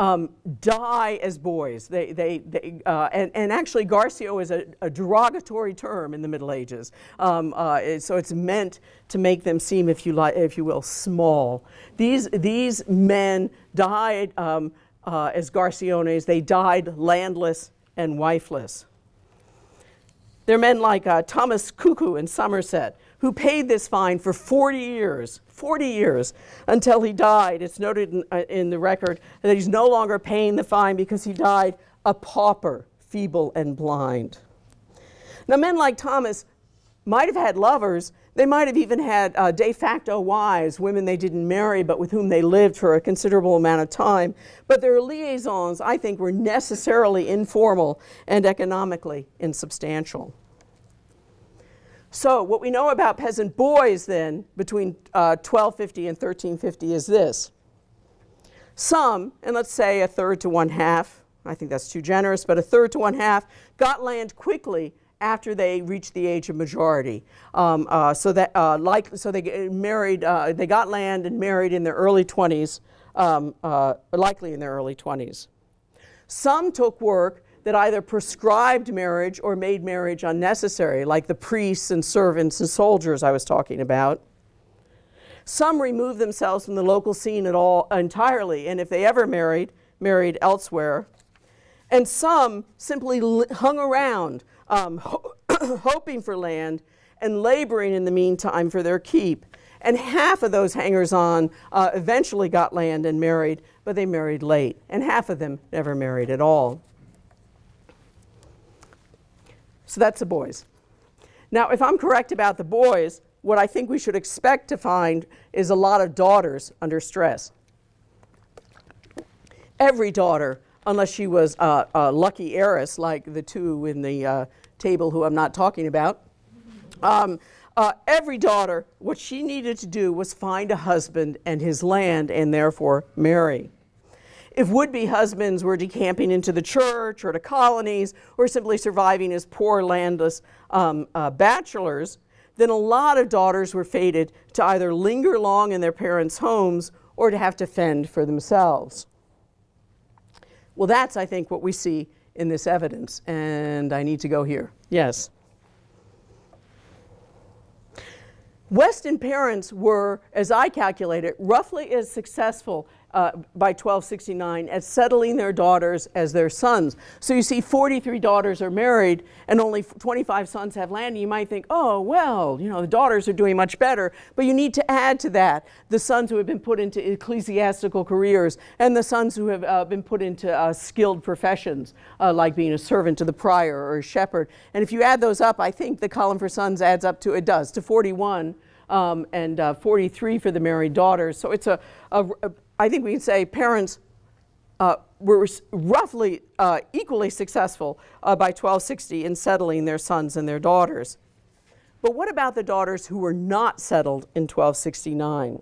um, die as boys. They, they, they, uh, and, and actually, Garcio is a, a, derogatory term in the Middle Ages. Um, uh, so it's meant to make them seem, if you, like, if you will, small. These, these men died um, uh, as Garciones. They died landless and wifeless. They're men like uh, Thomas Cuckoo in Somerset, who paid this fine for 40 years, 40 years, until he died. It's noted in, uh, in the record that he's no longer paying the fine because he died a pauper, feeble and blind. Now, men like Thomas might have had lovers. They might have even had uh, de facto wives, women they didn't marry but with whom they lived for a considerable amount of time. But their liaisons, I think, were necessarily informal and economically insubstantial. So what we know about peasant boys then between uh, 1250 and 1350 is this. Some, and let's say a third to one half, I think that's too generous, but a third to one half, got land quickly after they reached the age of majority. Um, uh, so that uh, like, so they married, uh, they got land and married in their early 20s, um, uh, likely in their early 20s. Some took work that either prescribed marriage or made marriage unnecessary, like the priests and servants and soldiers I was talking about. Some removed themselves from the local scene at all entirely, and if they ever married, married elsewhere. And some simply hung around, um, ho hoping for land and laboring in the meantime for their keep. And half of those hangers on uh, eventually got land and married, but they married late. And half of them never married at all. So that's the boys. Now, if I'm correct about the boys, what I think we should expect to find is a lot of daughters under stress. Every daughter, unless she was a, lucky heiress like the two in the uh, table who I'm not talking about, um, uh, every daughter, what she needed to do was find a husband and his land and therefore marry. If would-be husbands were decamping into the church or to colonies or simply surviving as poor landless um, uh, bachelors, then a lot of daughters were fated to either linger long in their parents' homes or to have to fend for themselves. Well, that's, I think, what we see in this evidence, and I need to go here. Yes. Weston parents were, as I calculate it, roughly as successful uh, by 1269 as settling their daughters as their sons. So you see 43 daughters are married and only 25 sons have land. And you might think, oh, well, you know, the daughters are doing much better. But you need to add to that the sons who have been put into ecclesiastical careers and the sons who have uh, been put into uh, skilled professions uh, like being a servant to the prior or a shepherd. And if you add those up, I think the column for sons adds up to, it does, to 41. Um, and uh, 43 for the married daughters. So it's a, a, a I think we can say parents uh, were roughly uh, equally successful uh, by 1260 in settling their sons and their daughters. But what about the daughters who were not settled in 1269?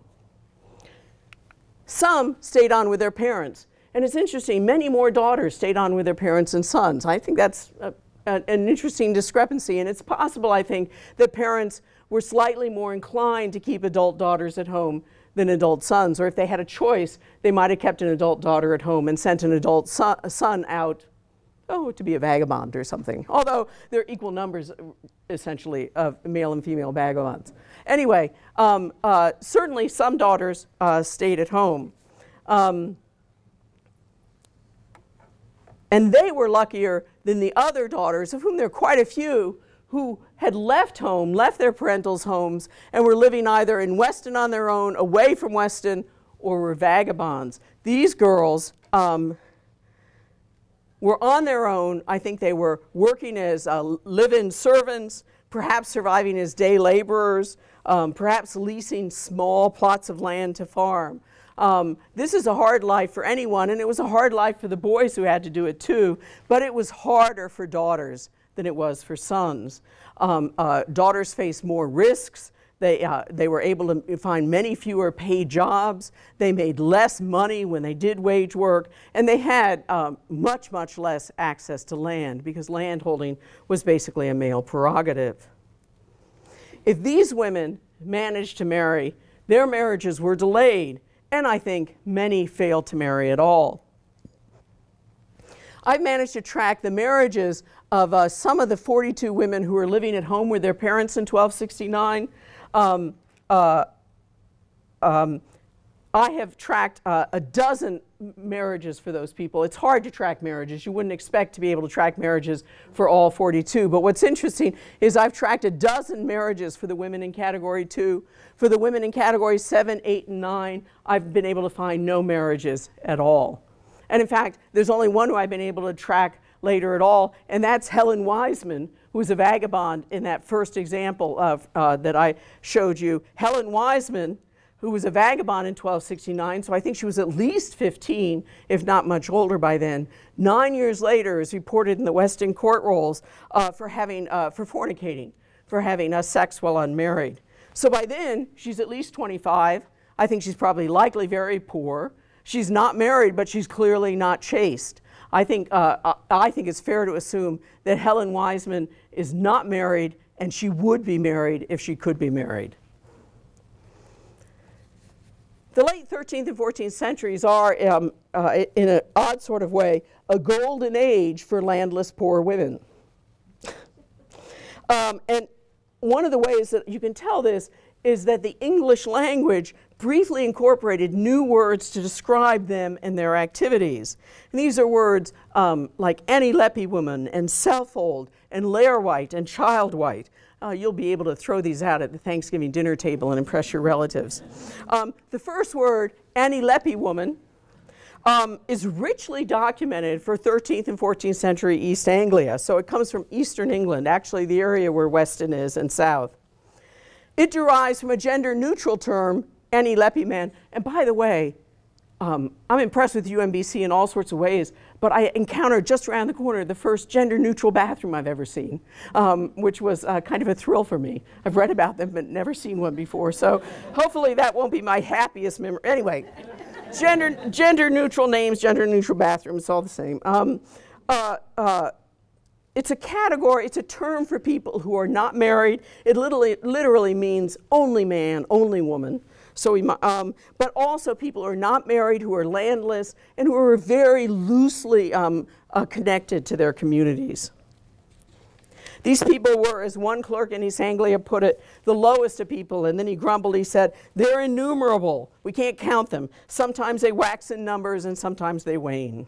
Some stayed on with their parents. And it's interesting, many more daughters stayed on with their parents and sons. I think that's a, a, an interesting discrepancy. And it's possible, I think, that parents were slightly more inclined to keep adult daughters at home than adult sons. Or if they had a choice, they might have kept an adult daughter at home and sent an adult son, son out, oh, to be a vagabond or something. Although there are equal numbers, essentially, of male and female vagabonds. Anyway, um, uh, certainly some daughters uh, stayed at home. Um, and they were luckier than the other daughters, of whom there are quite a few, who had left home, left their parentals' homes, and were living either in Weston on their own, away from Weston, or were vagabonds. These girls um, were on their own. I think they were working as uh, live in servants, perhaps surviving as day laborers. um, perhaps leasing small plots of land to farm. Um, this is a hard life for anyone, and it was a hard life for the boys who had to do it too, but it was harder for daughters than it was for sons. Um, uh, daughters face more risks. They, uh, they were able to find many fewer paid jobs. They made less money when they did wage work. And they had um, much, much less access to land because landholding was basically a male prerogative. If these women managed to marry, their marriages were delayed. And I think many failed to marry at all. I've managed to track the marriages of uh, some of the 42 women who were living at home with their parents in 1269. Um, uh, um, I have tracked uh, a dozen marriages for those people. It's hard to track marriages. You wouldn't expect to be able to track marriages for all 42. But what's interesting is I've tracked a dozen marriages for the women in category two. For the women in category seven, eight, and nine, I've been able to find no marriages at all. And in fact, there's only one who I've been able to track later at all, and that's Helen Wiseman, who was a vagabond in that first example of, uh, that I showed you. Helen Wiseman, who was a vagabond in 1269, so I think she was at least 15, if not much older by then. Nine years later, is reported in the Weston court rolls uh, for having uh, for fornicating, for having uh, sex while unmarried. So by then, she's at least 25. I think she's probably likely very poor. She's not married, but she's clearly not chaste. I think, uh, I think it's fair to assume that Helen Wiseman is not married and she would be married if she could be married. The late 13th and 14th centuries are, um, uh, in an odd sort of way, a golden age for landless poor women. um, and one of the ways that you can tell this is that the English language briefly incorporated new words to describe them and their activities. And these are words um, like anilepi woman and selfode and lairwite and childwite. Uh, you'll be able to throw these out at the Thanksgiving dinner table and impress your relatives. Um, the first word, anilepi woman, um, is richly documented for 13th and 14th century East Anglia. So it comes from eastern England, actually the area where Weston is and south. It derives from a gender neutral term, anilepi man. And by the way, um, I'm impressed with UMBC in all sorts of ways, but I encountered just around the corner the first gender neutral bathroom I've ever seen, um, which was uh, kind of a thrill for me. I've read about them but never seen one before, so hopefully that won't be my happiest memory. Anyway, gender, gender neutral names, gender neutral bathrooms, all the same. Um, uh, uh, it's a category, it's a term for people who are not married. It literally, literally means only man, only woman. So we, um, but also people who are not married, who are landless, and who are very loosely um, uh, connected to their communities. These people were, as one clerk in East Anglia put it, the lowest of people. And then he grumbled, he said, they're innumerable. We can't count them. Sometimes they wax in numbers and sometimes they wane.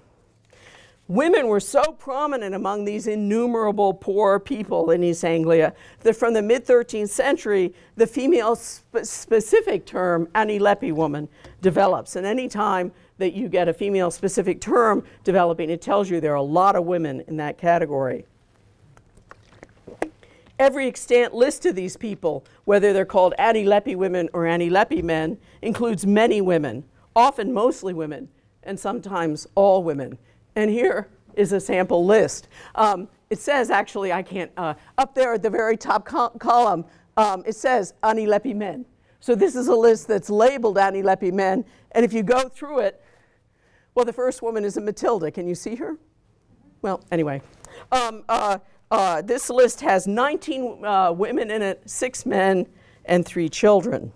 Women were so prominent among these innumerable poor people in East Anglia that from the mid 13th century, the female sp specific term, anilepi woman, develops. And any time that you get a female specific term developing, it tells you there are a lot of women in that category. Every extant list of these people, whether they're called anilepi women or anilepi men, includes many women, often mostly women, and sometimes all women. And here is a sample list. Um, it says, actually, I can't, uh, up there at the very top col column, um, it says anilepi men. So this is a list that's labeled anilepi men. And if you go through it, well, the first woman is a Matilda. Can you see her? Well, anyway. Um, uh, uh, this list has 19 uh, women in it, six men, and three children.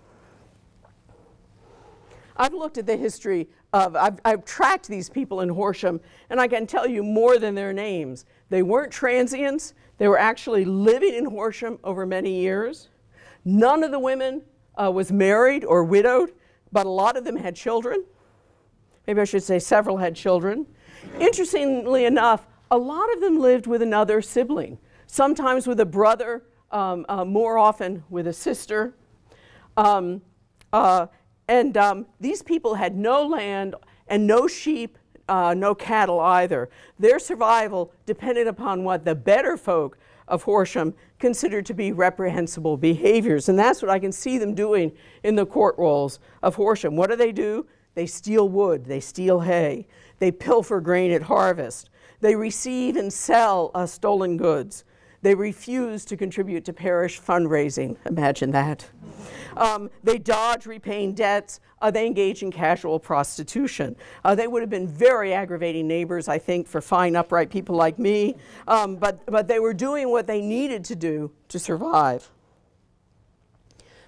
I've looked at the history of, I've, I've, tracked these people in Horsham, and I can tell you more than their names. They weren't transients, they were actually living in Horsham over many years. None of the women uh, was married or widowed, but a lot of them had children. Maybe I should say several had children. Interestingly enough, a lot of them lived with another sibling, sometimes with a brother, um, uh, more often with a sister. Um, uh, and um, these people had no land and no sheep, uh, no cattle either. Their survival depended upon what the better folk of Horsham considered to be reprehensible behaviors. And that's what I can see them doing in the court rolls of Horsham. What do they do? They steal wood, they steal hay, they pilfer grain at harvest, they receive and sell uh, stolen goods. They refuse to contribute to parish fundraising. Imagine that. Um, they dodge repaying debts. Uh, they engage in casual prostitution. Uh, they would have been very aggravating neighbors, I think, for fine, upright people like me. Um, but, but they were doing what they needed to do to survive.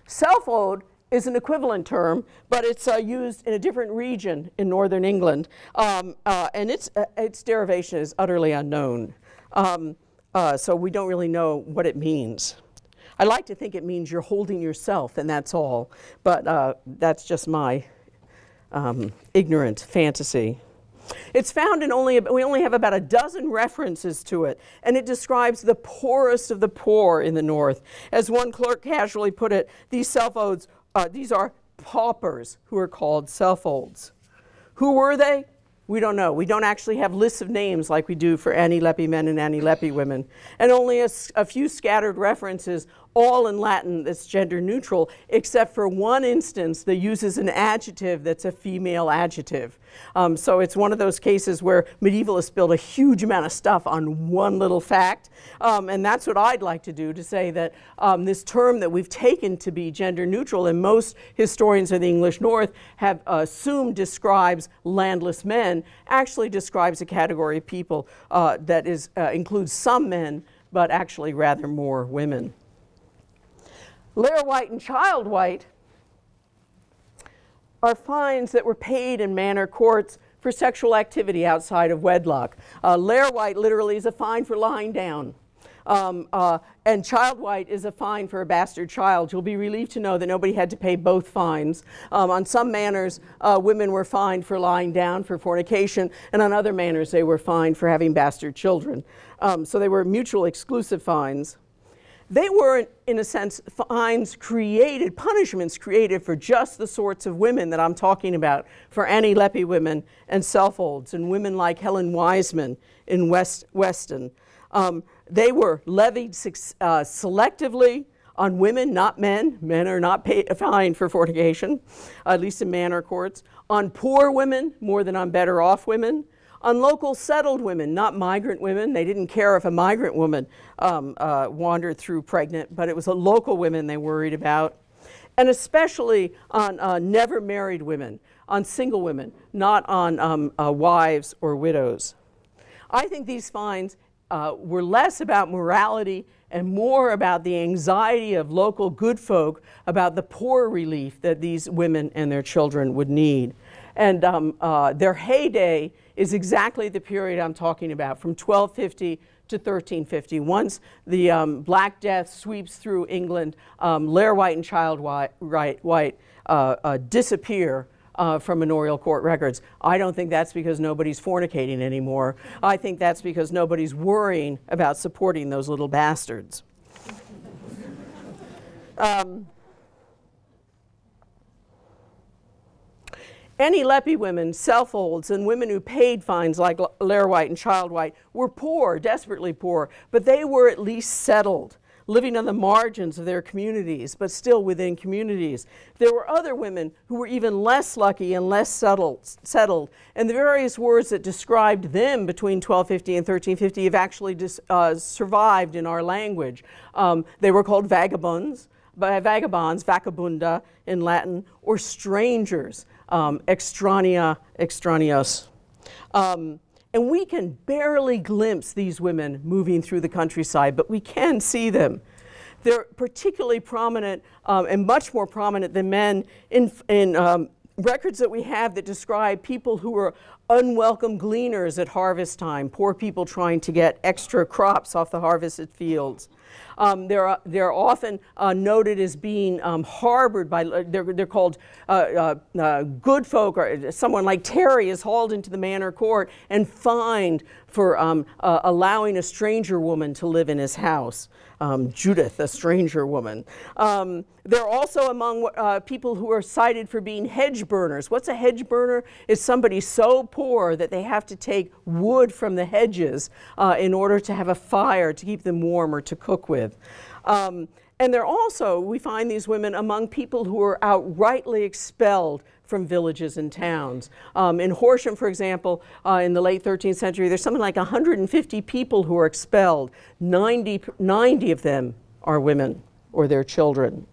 Selfode is an equivalent term, but it's uh, used in a different region in northern England, um, uh, and its, uh, its derivation is utterly unknown. Um, uh, so we don't really know what it means. I like to think it means you're holding yourself, and that's all, but uh, that's just my um, ignorant fantasy. It's found in only, we only have about a dozen references to it, and it describes the poorest of the poor in the North. As one clerk casually put it, these selfodes, uh, these are paupers who are called selfodes. Who were they? We don't know. We don't actually have lists of names like we do for anilepi men and anilepi women. And only a, a, few scattered references, all in Latin that's gender neutral, except for one instance that uses an adjective that's a female adjective. Um, so it's one of those cases where medievalists build a huge amount of stuff on one little fact. Um, and that's what I'd like to do to say that um, this term that we've taken to be gender neutral, and most historians of the English North have assumed describes landless men, actually describes a category of people uh, that is, uh, includes some men, but actually rather more women. Lair White and childwite are fines that were paid in manor courts for sexual activity outside of wedlock. Uh, lairwite literally is a fine for lying down. Um, uh, and childwite is a fine for a bastard child. You'll be relieved to know that nobody had to pay both fines. Um, on some manors, uh, women were fined for lying down for fornication, and on other manors, they were fined for having bastard children. Um, so they were mutual exclusive fines. They were, in a sense, fines created, punishments created for just the sorts of women that I'm talking about, for anilepi women and selfodes, and women like Helen Wiseman in West Weston. Um, they were levied uh, selectively on women, not men. Men are not paid, fined for fornication, at least in manor courts. On poor women, more than on better off women. On local settled women, not migrant women. They didn't care if a migrant woman um, uh, wandered through pregnant, but it was a local women they worried about. And especially on uh, never married women, on single women, not on um, uh, wives or widows. I think these fines uh, were less about morality and more about the anxiety of local good folk about the poor relief that these women and their children would need. And um, uh, their heyday is exactly the period I'm talking about, from 1250 to 1350. Once the um, Black Death sweeps through England, um, lairwite and childwite, White uh, uh, disappear uh, from manorial court records. I don't think that's because nobody's fornicating anymore. I think that's because nobody's worrying about supporting those little bastards. Um, anilepi women, selfodes, and women who paid fines like lairwite and childwite were poor, desperately poor, but they were at least settled living on the margins of their communities, but still within communities. There were other women who were even less lucky and less settled, settled and the various words that described them between 1250 and 1350 have actually dis, uh, survived in our language. Um, they were called vagabonds, by vagabonds, vagabunda in Latin, or strangers, um, extraña, extraños. Um, and we can barely glimpse these women moving through the countryside, but we can see them. They're particularly prominent um, and much more prominent than men in, in um, records that we have that describe people who were unwelcome gleaners at harvest time, poor people trying to get extra crops off the harvested fields. Um, they're, they're often uh, noted as being um, harbored by, they're, they're called uh, uh, uh, good folk, or someone like Terry is hauled into the manor court and fined for um, uh, allowing a stranger woman to live in his house. Um, Judith, a stranger woman. Um, they're also among uh, people who are cited for being hedge burners. What's a hedge burner? Is somebody so poor that they have to take wood from the hedges uh, in order to have a fire to keep them warm or to cook with. Um, and they're also, we find these women among people who are outrightly expelled from villages and towns. Um, in Horsham, for example, uh, in the late 13th century, there's something like 150 people who are expelled. 90, 90 of them are women or their children.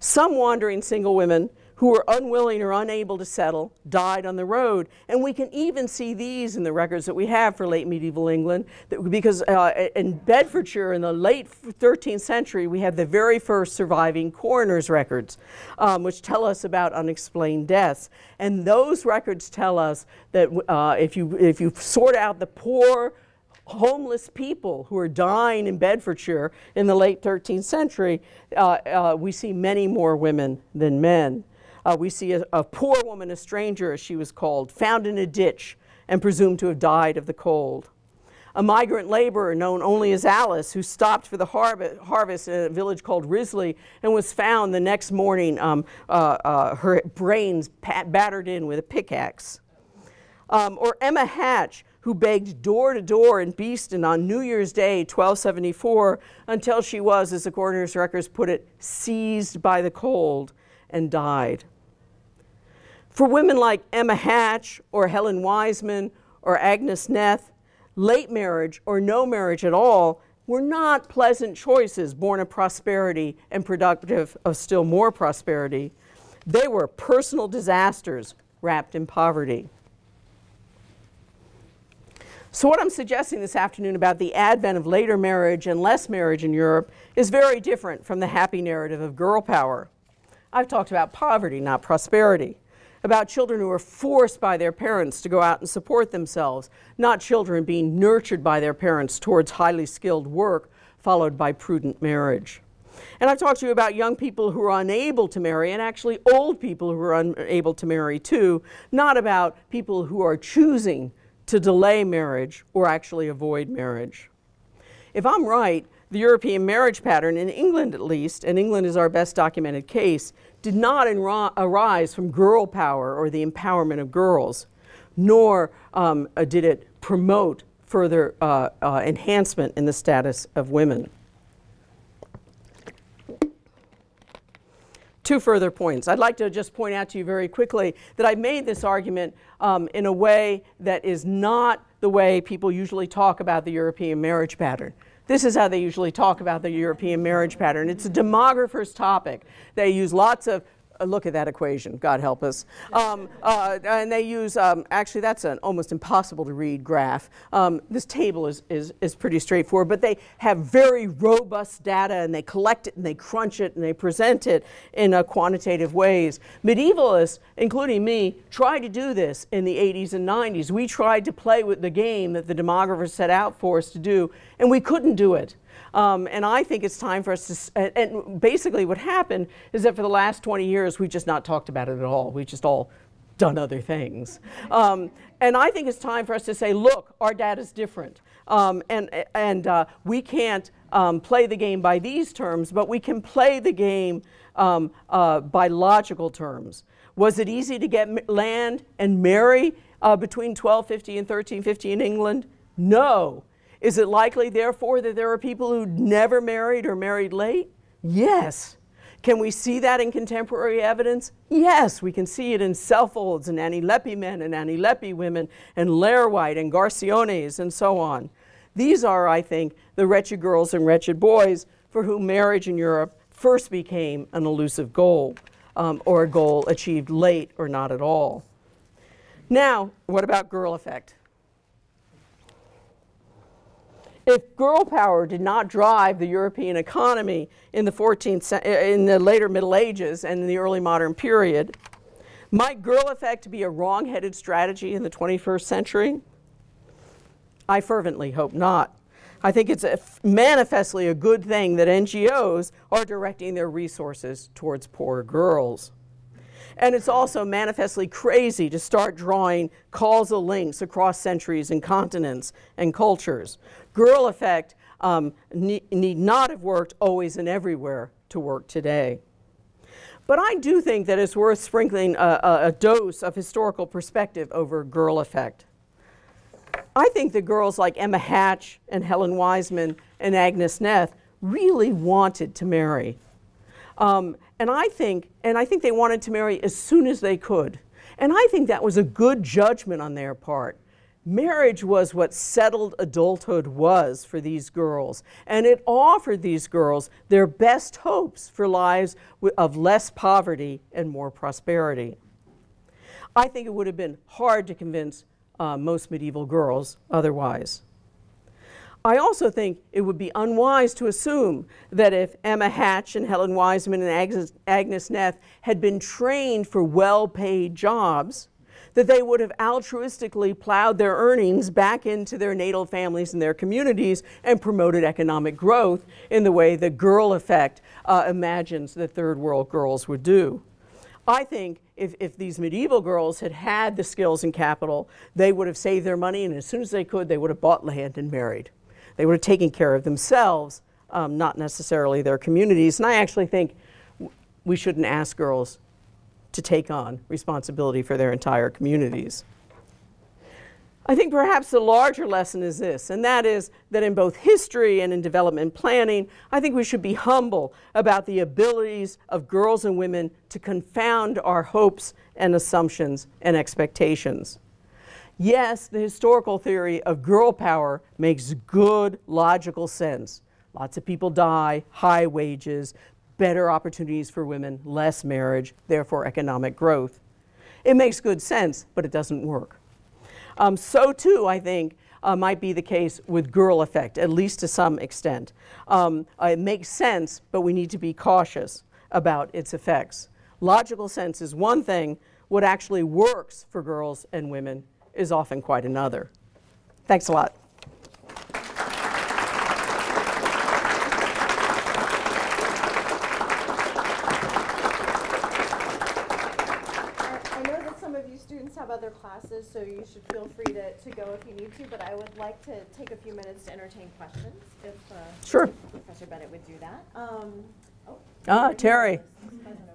Some wandering single women who were unwilling or unable to settle died on the road. And we can even see these in the records that we have for late medieval England, because uh, in Bedfordshire in the late 13th century, we have the very first surviving coroner's records, um, which tell us about unexplained deaths. And those records tell us that uh, if, you, if you sort out the poor, homeless people who are dying in Bedfordshire in the late 13th century, uh, uh, we see many more women than men. Uh, we see a, a, poor woman, a stranger as she was called, found in a ditch and presumed to have died of the cold. A migrant laborer known only as Alice, who stopped for the harvest in a village called Risley and was found the next morning, um, uh, uh, her brains battered in with a pickaxe. Um, or Emma Hatch, who begged door to door in Beeston on New Year's Day, 1274, until she was, as the coroner's records put it, seized by the cold and died. For women like Emma Hatch or Helen Wiseman or Agnes Neth, late marriage or no marriage at all were not pleasant choices born of prosperity and productive of still more prosperity. They were personal disasters wrapped in poverty. So, what I'm suggesting this afternoon about the advent of later marriage and less marriage in Europe is very different from the happy narrative of girl power. I've talked about poverty, not prosperity about children who are forced by their parents to go out and support themselves, not children being nurtured by their parents towards highly skilled work followed by prudent marriage. And I've talked to you about young people who are unable to marry and actually old people who are unable to marry too, not about people who are choosing to delay marriage or actually avoid marriage. If I'm right, the European marriage pattern, in England at least, and England is our best documented case, did not arise from girl power or the empowerment of girls, nor um, uh, did it promote further uh, uh, enhancement in the status of women. Two further points. I'd like to just point out to you very quickly that I made this argument um, in a way that is not the way people usually talk about the European marriage pattern. This is how they usually talk about the European marriage pattern. It's a demographer's topic. They use lots of look at that equation, God help us. Um, uh, and they use, um, actually, that's an almost impossible to read graph. Um, this table is, is, is pretty straightforward, but they have very robust data and they collect it and they crunch it and they present it in uh, quantitative ways. Medievalists, including me, tried to do this in the 80s and 90s. We tried to play with the game that the demographers set out for us to do, and we couldn't do it. Um, and I think it's time for us to, and basically what happened is that for the last 20 years, we've just not talked about it at all. We've just all done other things. Um, and I think it's time for us to say, look, our data is different. Um, and and uh, we can't um, play the game by these terms, but we can play the game um, uh, by logical terms. Was it easy to get land and marry uh, between 1250 and 1350 in England? No. Is it likely, therefore, that there are people who never married or married late? Yes. Can we see that in contemporary evidence? Yes, we can see it in Selfodes and anilepi men and anilepi women and White and Garciones and so on. These are, I think, the wretched girls and wretched boys for whom marriage in Europe first became an elusive goal, um, or a goal achieved late or not at all. Now, what about girl effect? If girl power did not drive the European economy in the 14th, uh, in the later Middle Ages and in the early modern period, might girl effect be a wrong-headed strategy in the 21st century? I fervently hope not. I think it's manifestly a good thing that NGOs are directing their resources towards poor girls. And it's also manifestly crazy to start drawing causal links across centuries and continents and cultures. Girl effect um, ne- need not have worked always and everywhere to work today. But I do think that it's worth sprinkling a, a, a dose of historical perspective over girl effect. I think the girls like Emma Hatch and Helen Wiseman and Agnes Neth really wanted to marry. Um, and I think, and I think they wanted to marry as soon as they could. And I think that was a good judgment on their part. Marriage was what settled adulthood was for these girls, and it offered these girls their best hopes for lives of less poverty and more prosperity. I think it would have been hard to convince uh, most medieval girls otherwise. I also think it would be unwise to assume that if Emma Hatch and Helen Wiseman and Agnes, Agnes Neth had been trained for well paid jobs, that they would have altruistically plowed their earnings back into their natal families and their communities and promoted economic growth in the way the girl effect uh, imagines that third world girls would do. I think if, if these medieval girls had had the skills and capital, they would have saved their money, and as soon as they could, they would have bought land and married. They would have taken care of themselves, um, not necessarily their communities. And I actually think we shouldn't ask girls to take on responsibility for their entire communities. I think perhaps the larger lesson is this, and that is that in both history and in development planning, I think we should be humble about the abilities of girls and women to confound our hopes and assumptions and expectations. Yes, the historical theory of girl power makes good logical sense. Lots of people die, high wages, better opportunities for women, less marriage, therefore economic growth. It makes good sense, but it doesn't work. Um, so, too, I think, uh, might be the case with girl effect, at least to some extent. Um, uh, it makes sense, but we need to be cautious about its effects. Logical sense is one thing, what actually works for girls and women is often quite another. Thanks a lot. I I know that some of you students have other classes, so you should feel free to, to go if you need to, but I would like to take a few minutes to entertain questions, if uh, Sure. Professor Bennett would do that. Um, oh, Ah, Terry,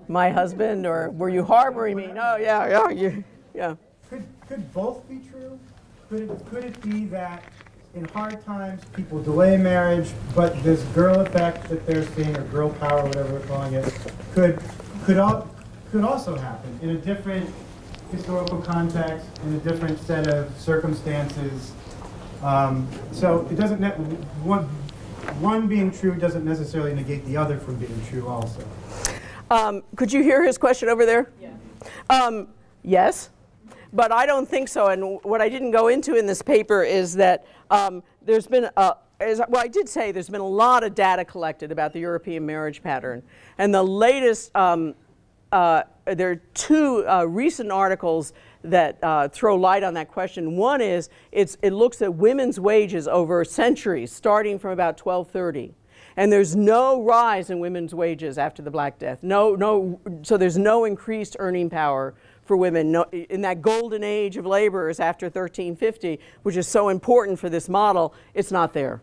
my husband, or were you harboring me? No, yeah, yeah, you, yeah. Could, could both be true? Could it, could it be that in hard times, people delay marriage, but this girl effect that they're seeing, or girl power, whatever we're calling it, could, could, al- could also happen in a different historical context, in a different set of circumstances? Um, so it doesn't, ne- one, one being true doesn't necessarily negate the other from being true also. Um, could you hear his question over there? Yeah. Um, yes, but I don't think so. And what I didn't go into in this paper is that um, there's been a, as, well, I did say there's been a lot of data collected about the European marriage pattern. And the latest, um, uh, there are two uh, recent articles that uh, throw light on that question. One is it looks at women's wages over centuries, starting from about 1230. And there's no rise in women's wages after the Black Death. No, no, so there's no increased earning power for women no, in that golden age of laborers after 1350, which is so important for this model. It's not there.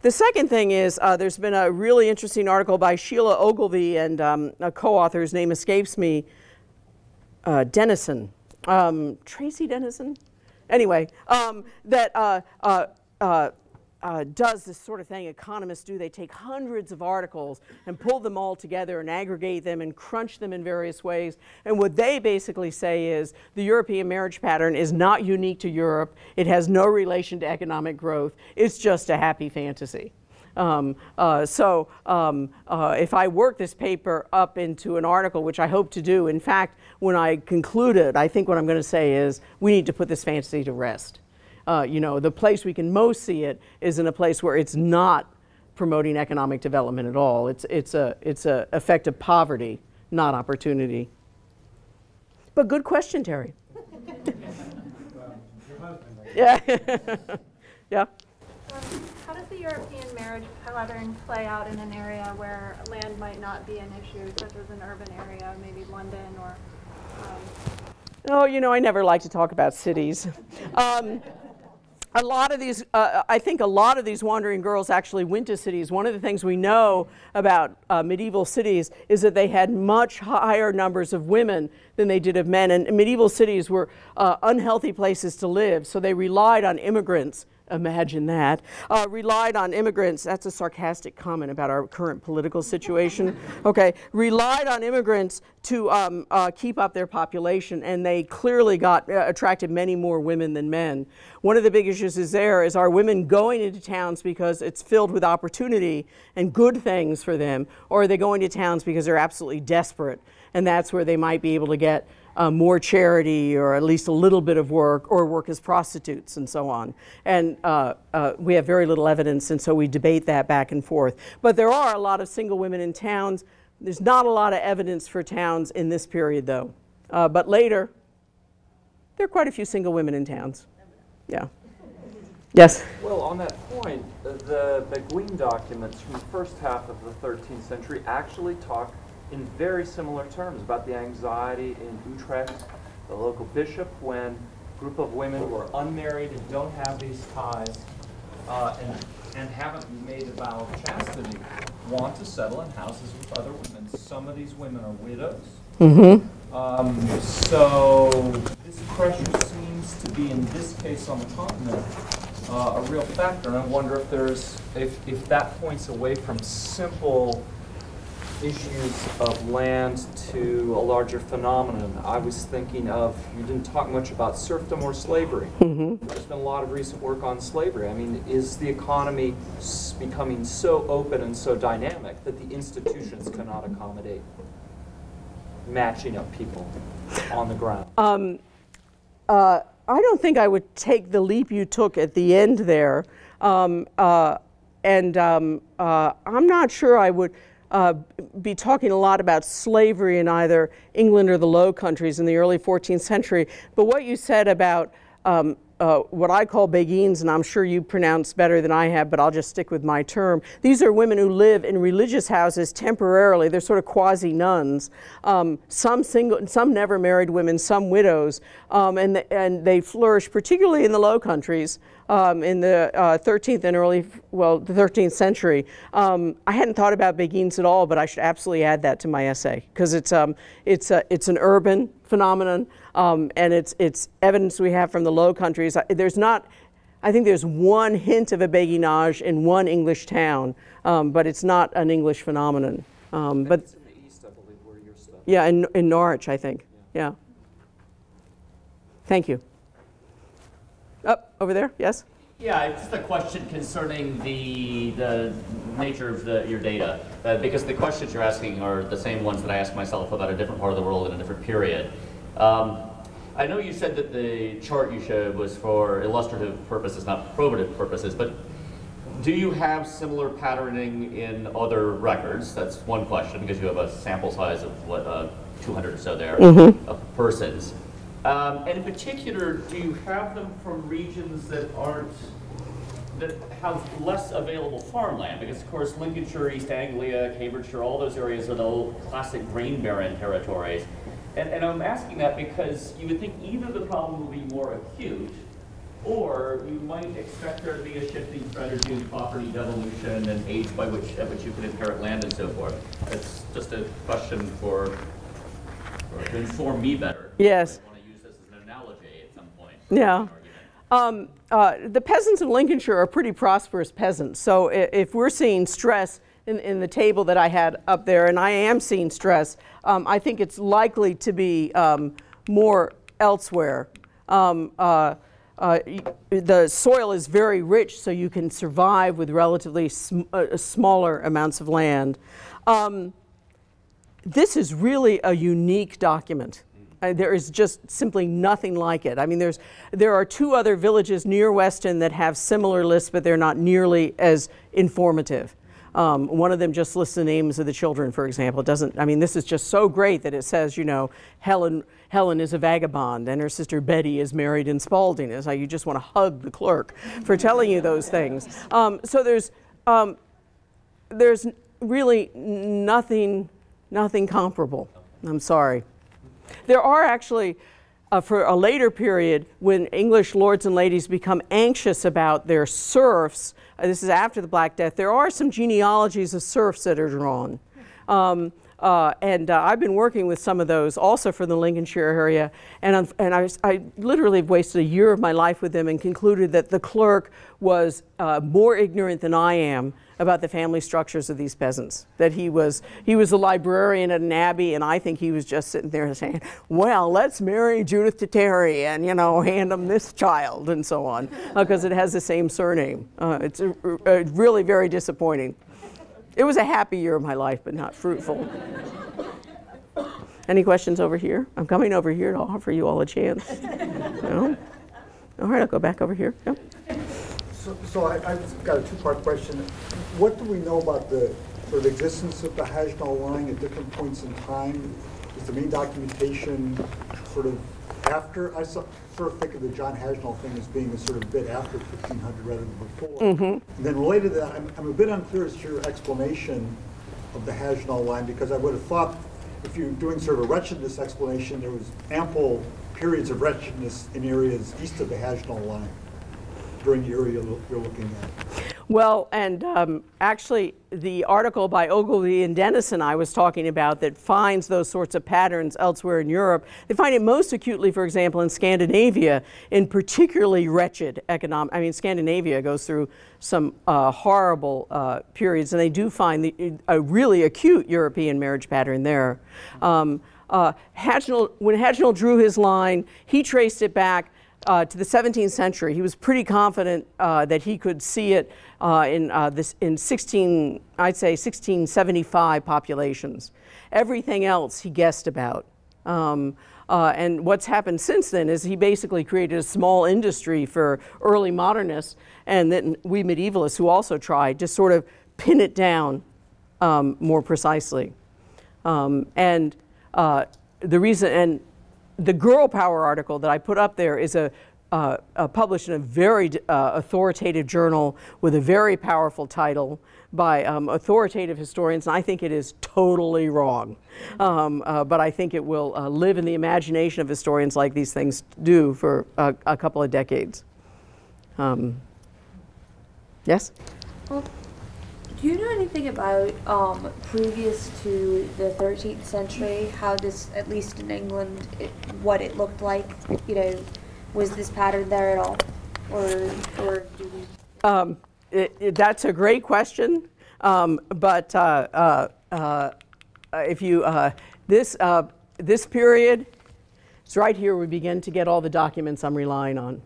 The second thing is uh, there's been a really interesting article by Sheilagh Ogilvie and um, a co-author, whose name escapes me, uh, Dennison, um, Tracy Dennison. Anyway, um, that uh, uh, uh, uh, does this sort of thing economists do. They take hundreds of articles and pull them all together and aggregate them and crunch them in various ways. And what they basically say is the European marriage pattern is not unique to Europe. It has no relation to economic growth. It's just a happy fantasy. Um, uh, so um, uh, if I work this paper up into an article, which I hope to do, in fact, when I conclude it, I think what I'm going to say is we need to put this fantasy to rest. Uh, you know, the place we can most see it is in a place where it's not promoting economic development at all. It's, it's a it's a effect of poverty, not opportunity. But good question, Terry. Your husband, I Yeah. yeah. Um, How does the European play out in an area where land might not be an issue, such as an urban area, maybe London or, um, Oh, you know, I never like to talk about cities. Um, a lot of these, uh, I think a lot of these wandering girls actually went to cities. One of the things we know about uh, medieval cities is that they had much higher numbers of women than they did of men. And medieval cities were uh, unhealthy places to live, so they relied on immigrants imagine that, uh, relied on immigrants. That's a sarcastic comment about our current political situation. Okay, relied on immigrants to um, uh, keep up their population, and they clearly got uh, attracted many more women than men. One of the big issues is there is are women going into towns because it's filled with opportunity and good things for them, or are they going to towns because they're absolutely desperate, and that's where they might be able to get uh, more charity or at least a little bit of work or work as prostitutes and so on. And uh, uh, we have very little evidence, and so we debate that back and forth. But there are a lot of single women in towns. There's not a lot of evidence for towns in this period, though. Uh, but later, there are quite a few single women in towns. Yeah. Yes? Well, on that point, the Beguine documents from the first half of the 13th century actually talk in very similar terms about the anxiety in Utrecht, the local bishop, when a group of women who are unmarried and don't have these ties uh, and, and haven't made a vow of chastity want to settle in houses with other women. Some of these women are widows. Mm-hmm. Um, so this pressure seems to be, in this case on the continent, uh, a real factor. And I wonder if there's, if, if that points away from simple issues of land to a larger phenomenon. I was thinking of, you didn't talk much about serfdom or slavery. Mm-hmm. There's been a lot of recent work on slavery. I mean, is the economy becoming so open and so dynamic that the institutions cannot accommodate matching up people on the ground? Um, uh, I don't think I would take the leap you took at the end there. Um, uh, and um, uh, I'm not sure I would uh, be talking a lot about slavery in either England or the Low Countries in the early 14th century. But what you said about um, uh, what I call beguines, and I'm sure you pronounce better than I have, but I'll just stick with my term. These are women who live in religious houses temporarily. They're sort of quasi nuns. Um, some single, some never married women, some widows, um, and and they flourish particularly in the Low Countries um, in the uh, 13th and early, well, the 13th century. Um, I hadn't thought about beguines at all, but I should absolutely add that to my essay because it's um, it's a, it's an urban phenomenon, um, and it's it's evidence we have from the Low Countries. I- There's not. I think there's one hint of a beguinage in one English town, um, but it's not an English phenomenon. Um, but It's in the east, I believe, where you're studying. yeah, in, in Norwich, I think. Yeah. Thank you. Over there, yes? Yeah, it's just a question concerning the, the nature of the, your data. Uh, because the questions you're asking are the same ones that I ask myself about a different part of the world in a different period. Um, I know you said that the chart you showed was for illustrative purposes, not probative purposes, but do you have similar patterning in other records? That's one question, because you have a sample size of what, uh, 200 or so there of persons. Um, and in particular, do you have them from regions that aren't, that have less available farmland? Because of course, Lincolnshire, East Anglia, Cambridgeshire, all those areas are the old classic grain barren territories. And, and I'm asking that because you would think either the problem would be more acute, or you might expect there to be a shifting due to property devolution and age by which, at which you can inherit land and so forth. It's just a question for, or to inform me better. Yes. I want to use this as an analogy at some point. Yeah. Um, uh, the peasants in Lincolnshire are pretty prosperous peasants. So if we're seeing stress in, in the table that I had up there, and I am seeing stress, um, I think it's likely to be um, more elsewhere. Um, uh, uh, the soil is very rich, so you can survive with relatively sm- uh, smaller amounts of land. Um, this is really a unique document. Uh, there is just simply nothing like it. I mean, there's, there are two other villages near Weston that have similar lists, but they're not nearly as informative. Um, one of them just lists the names of the children, for example. It doesn't, I mean, this is just so great that it says, you know, Helen, Helen is a vagabond and her sister Betty is married in Spalding. It's like you just want to hug the clerk for telling you those things. Um, so there's, um, there's really nothing, nothing comparable. I'm sorry. There are actually, uh, for a later period, when English lords and ladies become anxious about their serfs, uh, this is after the Black Death, there are some genealogies of serfs that are drawn. Um, uh, and uh, I've been working with some of those also for the Lincolnshire area. And, I'm- and I, I literally wasted a year of my life with them and concluded that the clerk was uh, more ignorant than I am about the family structures of these peasants. That he was, he was a librarian at an abbey, and I think he was just sitting there saying, well, let's marry Judith to Terry and, you know, hand him this child and so on, because it has the same surname. Uh, it's uh, uh, really very disappointing. It was a happy year of my life, but not fruitful. Any questions over here? I'm coming over here to offer you all a chance. No? All right, I'll go back over here. So, so I, I've got a two-part question. What do we know about the sort of existence of the Hajnal line at different points in time? Is the main documentation sort of after, I so- sort of think of the John Hajnal thing as being a sort of bit after 1500 rather than before. Mm-hmm. And then related to that, I'm, I'm a bit unclear as to your explanation of the Hajnal line, because I would have thought if you're doing sort of a wretchedness explanation, there was ample periods of wretchedness in areas east of the Hajnal line the area you're looking at. Well, and um, actually, the article by Ogilvie and Dennison I was talking about that finds those sorts of patterns elsewhere in Europe, they find it most acutely, for example, in Scandinavia, in particularly wretched economic. I mean, Scandinavia goes through some uh, horrible uh, periods, and they do find the, a really acute European marriage pattern there. Um, uh, when Hajnal drew his line, he traced it back uh, to the 17th century. He was pretty confident uh, that he could see it uh, in uh, this in 16, I'd say 1675 populations. Everything else he guessed about. Um, uh, and what's happened since then is he basically created a small industry for early modernists, and then we medievalists who also tried to sort of pin it down um, more precisely. Um, and uh, the reason, and the girl power article that I put up there is a, uh, uh, published in a very uh, authoritative journal with a very powerful title by um, authoritative historians, and I think it is totally wrong. Um, uh, but I think it will uh, live in the imagination of historians like these things do for a, couple of decades. Um, yes? Well, do you know anything about um, previous to the 13th century, how this, at least in England, it, what it looked like? You know, was this pattern there at all, or or do we? Um, it, it, that's a great question, um, but uh, uh, uh, if you uh, this uh, this period, it's right here we begin to get all the documents I'm relying on.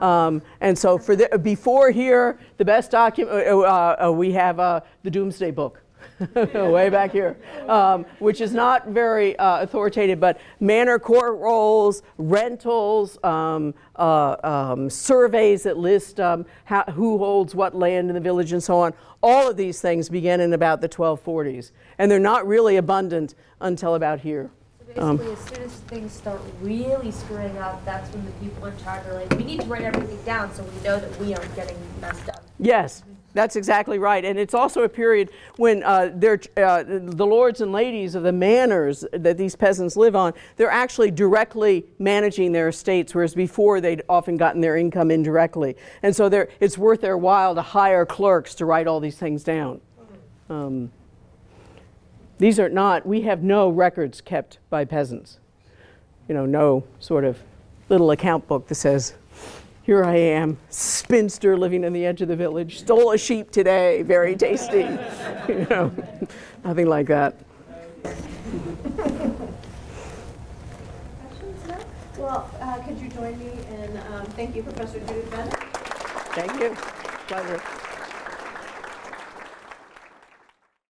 Um, and so for the, before here, the best document uh, uh, we have uh, the Domesday Book. way back here, um, which is not very uh, authoritative, but manor court rolls, rentals, um, uh, um, surveys that list um, how, who holds what land in the village and so on. All of these things begin in about the 1240s, and they're not really abundant until about here. So Um, basically, as soon as things start really screwing up, that's when the people in charge are like, we need to write everything down so we know that we aren't getting messed up. Yes, that's exactly right. And it's also a period when uh, they're, uh, the lords and ladies of the manors that these peasants live on, they're actually directly managing their estates, whereas before they'd often gotten their income indirectly. And so it's worth their while to hire clerks to write all these things down. Um, these are not, we have no records kept by peasants. You know, no sort of little account book that says, here I am, spinster living on the edge of the village, stole a sheep today, very tasty. you know, nothing like that. Questions? Well, uh, could you join me in um, thank you, Professor Judith Bennett? Thank you. Pleasure.